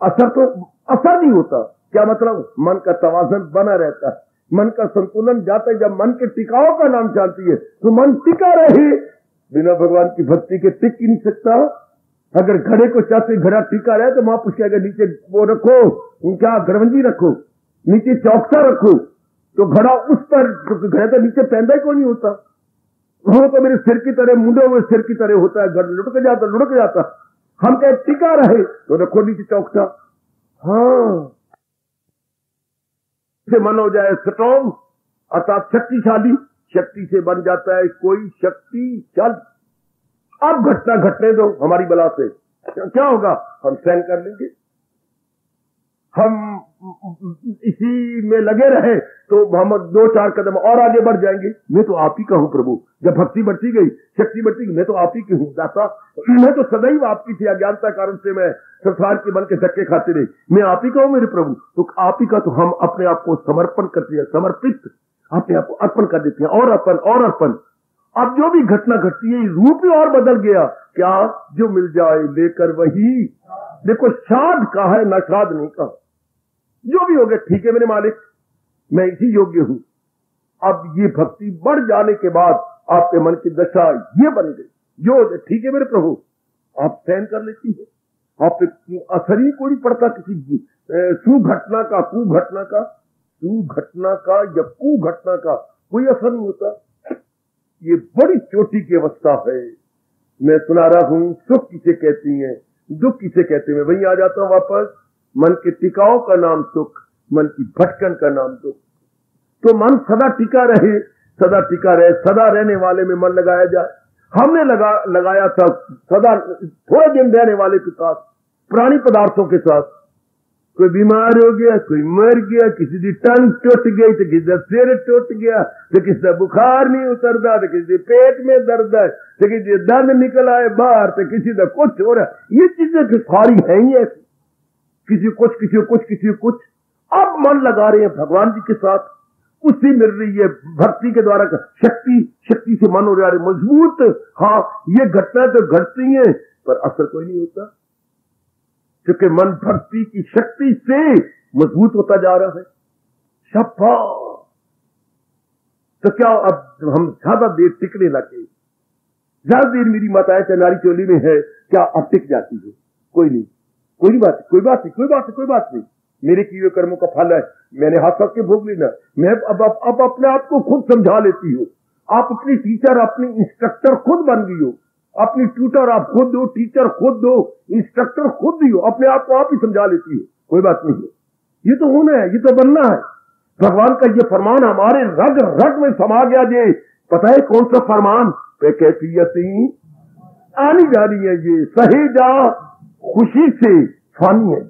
असर तो असर नहीं होता। क्या मतलब? मन का तवाजन बना रहता है। मन का संतुलन जाता है। जब मन के टिकाव का नाम जानती है तो मन टिका रहे। बिना भगवान की भक्ति के टिक ही नहीं सकता। अगर घड़े को चाहते घड़ा टिका रहे तो वहाँ पूछेगा नीचे वो रखो क्या गरवंजी रखो? नीचे चौकसा रखो। तो घड़ा उस पर, घड़े तो नीचे पैदा ही कोई नहीं होता? वो तो मेरे सिर की तरह, मुंडे हुए सिर की तरह होता है। घर लुटक जाता लुटक जाता। हम कहे, टिका रहे। तो रखो नीचे चौकसा। हाँ। से मन हो जाए स्ट्रॉन्ग अर्थात शक्तिशाली। शक्ति से बन जाता है कोई शक्ति चल अब घटना घटने दो, हमारी बला से। क्या होगा? हम सहन कर लेंगे। हम इसी में लगे रहे तो हम दो चार कदम और आगे बढ़ जाएँगे। मैं तो आप ही का हूँ प्रभु। जब भक्ति बढ़ती गई, शक्ति बढ़ती गई, मैं तो आप ही की हूँ दाता। मैं तो सदैव आपकी थी अज्ञानता कारण से मैं संसार के बल के धक्के खाते रहे। मैं आप ही का हूँ मेरे प्रभु। तो आप ही का तो हम अपने आप को समर्पण करते हैं, समर्पित। अपने आप को अर्पण कर देते हैं, और अर्पण और अर्पण। अब जो भी घटना घटती है रूप और बदल गया। क्या जो मिल जाए, लेकर वही। देखो शाद का है न शाद नहीं का जो भी हो गया, ठीक है मेरे मालिक, मैं इसी योग्य हूँ। अब ये भक्ति बढ़ जाने के बाद आपके मन की दशा ये बन गई। जो ठीक है मेरे प्रभु, आप सहन कर लेती है। आप असर ही कोई पड़ता किसी सुघटना का, कुघटना का, सुघटना का या कुघटना का कोई असर नहीं होता। ये बड़ी चोटी की अवस्था है। मैं सुना रहा हूँ, सुख किसे कहती हैं? दुख किसे कहते हैं? वही आ जाता हूँ वापस। मन के टिकाव का नाम सुख, मन की भटकन का नाम दुख। तो मन सदा टिका रहे, सदा टिका रहे, सदा रहने वाले में मन लगाया जाए। हमने लगा, लगाया था, सदा थोड़े दिन रहने वाले के साथ, प्राणी पदार्थों के साथ। कोई बीमार हो गया, कोई मर गया, किसी की टंग टूट गई तो किसी का सिर टूट गया तो किसी का बुखार नहीं उतरता तो किसी पेट में दर्द है तो किसी दंद निकल आए बाहर तो किसी का कुछ हो रहा है। ये चीज़ें तो सारी है ही ऐसी। किसी कुछ किसी कुछ किसी कुछ। अब मन लगा रहे हैं भगवान जी के साथ। उसी मिल रही है भक्ति के द्वारा शक्ति शक्ति से मन हो रहा है मज़बूत। हाँ ये घटना तो घटती है, पर असर कोई नहीं होता। क्योंकि मन भक्ति की शक्ति से मज़बूत होता जा रहा है। शपा तो क्या अब हम ज़्यादा देर टिकने लगे? ज़्यादा देर मेरी माताएँ चनारी चोली में है क्या अब टिक जाती है? कोई नहीं। कोई नहीं बात कोई बात नहीं कोई बात नहीं कोई बात नहीं। मेरे किए कर्मों का फल है। मैंने हाथ रख के भोग लेना। मैं अब अब, अब अपने आप को खुद समझा लेती हूँ। आप अपनी टीचर अपनी इंस्ट्रक्टर खुद बन गई हो। अपनी ट्यूटर आप खुद दो टीचर खुद दो इंस्ट्रक्टर खुद ही हो, अपने आप को आप ही समझा लेती हो। कोई बात नहीं है। ये तो होना है, ये तो बनना है। भगवान का ये फरमान हमारे रग रग में समा गया ये पता है कौन सा फरमान? पे कैफियती आनी जा रही है ये सहेजा खुशी से फानी है।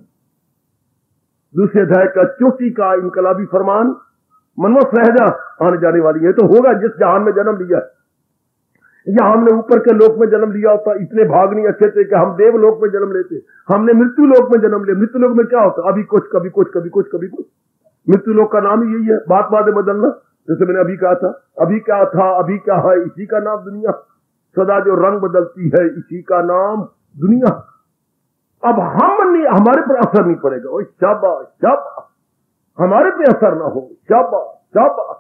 दूसरे अध्याय का चोटी का इनकलाबी फरमान, मनवा सहजा आने जाने वाली है। तो होगा, जिस जहान में जन्म लिया या हमने ऊपर के लोक में जन्म लिया होता, इतने भाग नहीं अच्छे थे कि हम देव लोक में जन्म लेते। हमने मृत्यु लोक में जन्म लिया। मृत्यु लोक में क्या होता? अभी कुछ, कभी कुछ कभी कुछ कभी कुछ। मृत्यु लोक का नाम ही यही है। बात बात बदलना। जैसे मैंने अभी कहा था, अभी क्या था, अभी क्या है, इसी का नाम दुनिया। सदा जो रंग बदलती है, इसी का नाम दुनिया। अब हम नहीं, हमारे पर असर नहीं पड़ेगा। ओ शाबा शाबा हमारे पे असर ना हो। शाबा शाबा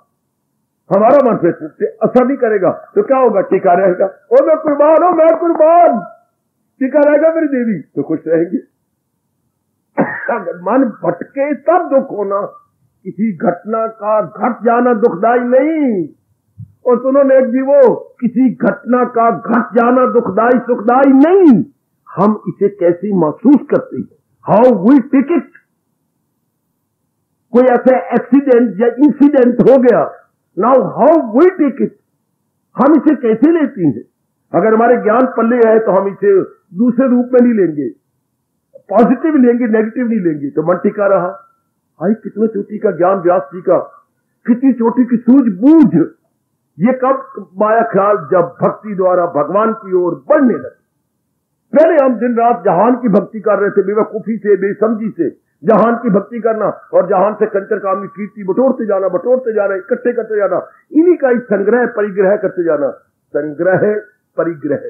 हमारा मन पे असर नहीं करेगा। तो क्या होगा? टीका रहेगा। ओ, मैं कुर्बान हूँ, मैं कुर्बान। टीका रहेगा मेरी देवी तो खुश रहेंगे। अगर मन भटके, तब दुख होना। किसी घटना का घट जाना दुखदाई नहीं। और सुनो नेक जी वो किसी घटना का घट जाना दुखदाई सुखदाई नहीं। हम इसे कैसे महसूस करते हैं? हाउ वी टेक इट कोई ऐसा एक्सीडेंट या इंसिडेंट हो गया now how we take it हम इसे कैसे लेते हैं? अगर हमारे ज्ञान पल्ले है तो हम इसे दूसरे रूप में नहीं लेंगे। पॉजिटिव लेंगे नेगेटिव नहीं लेंगे। तो मन टिका रहा। आई कितने चोटी का ज्ञान, व्यास जी का। कितनी चोटी की सूझबूझ ये कब माया ख्याल जब भक्ति द्वारा भगवान की ओर बढ़ने लगे। पहले हम दिन रात जहान की भक्ति कर रहे थे, बेवकूफ़ी से, बेसमझी से। जहान की भक्ति करना और जहान से कंचर काम की कीर्ति बटोरते जाना बटोरते जाना, इकट्ठे करते जाना। इन्हीं का ही संग्रह, परिग्रह करते जाना। संग्रह, परिग्रह।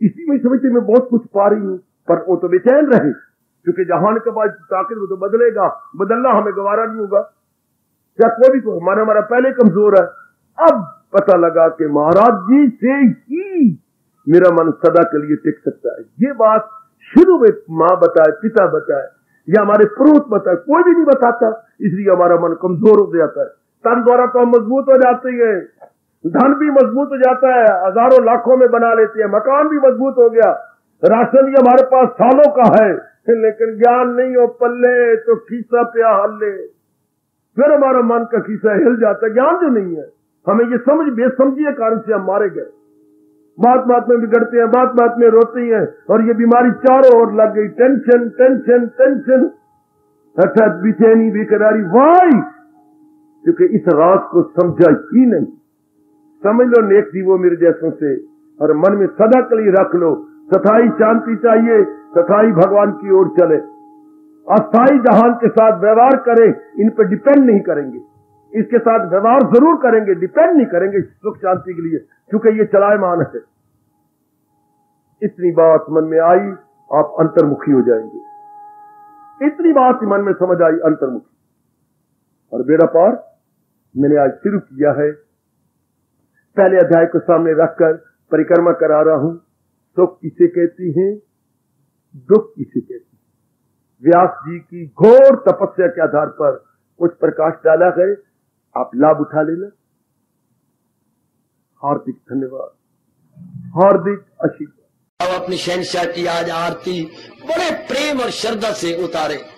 इसी में समझते मैं बहुत कुछ पा रही हूँ, पर वो तो बेचैन रहे, क्योंकि जहान के बाद ताकत वो तो बदलेगा। बदलना हमें गवारा नहीं होगा। या कोई भी को हमारा हमारा पहले कमज़ोर है। अब पता लगा कि महाराज जी से ही मेरा मन सदा के लिए टिक सकता है। ये बात शुरू में माँ बताए, पिता बताए। या हमारे पुरोहित बताए कोई भी नहीं बताता, इसलिए हमारा मन कमज़ोर हो जाता है। तन द्वारा तो हम मज़बूत हो जाते हैं। धन भी मज़बूत हो जाता है, हज़ारों लाखों में बना लेते हैं, मकान भी मज़बूत हो गया। राशन भी हमारे पास सालों का है, लेकिन ज्ञान नहीं हो, पल्ले तो खीसा प्या हल्ले। फिर हमारा मन का खीसा हिल जाता है, ज्ञान जो नहीं है। हमें ये समझ, बेसमझी कारण से हम मारे गए। बात बात में बिगड़ते हैं बात बात में रोते हैं, और ये बीमारी चारों ओर लग गई। Tension tension tension. अर्थात बेचैनी, बेकरारी। वाई क्योंकि इस रात को समझा ही नहीं। समझ लो नेक जीवो मेरे जैसों से, और मन में सदा के लिए रख लो। सथाई शांति चाहिए सथाई भगवान की ओर चले। अस्थाई जहान के साथ व्यवहार करें, इन पर डिपेंड नहीं करेंगे। इसके साथ व्यवहार ज़रूर करेंगे डिपेंड नहीं करेंगे सुख शांति के लिए, क्योंकि ये चलायमान है। इतनी बात मन में आई, आप अंतर्मुखी हो जाएँगे। इतनी बात मन में समझ आई, अंतर्मुखी। और बेड़ा पार, मैंने आज शुरू किया है। पहले अध्याय को सामने रखकर परिक्रमा करा रहा हूँ। सुख किसे कहती है? दुख किसे कहती है? व्यास जी की घोर तपस्या के आधार पर कुछ प्रकाश डाला गए आप लाभ उठा लेना। हार्दिक धन्यवाद। हार्दिक आशीर्वाद। अब अपनी शहनशाह की आज आरती बड़े प्रेम और श्रद्धा से उतारे।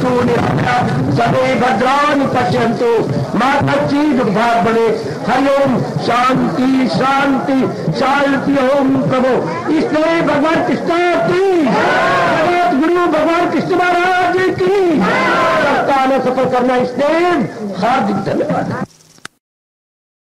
सन्तु निरामया सर्वे भद्राणि माता दुर्भाग बने। हरिओम शांति शांति। शांति ओम प्रभु। इसलिए भगवान कृष्ण की। भगवत गुरु भगवान कृष्ण महाराज की। सफल करना इसलिए हार्दिक धन्यवाद।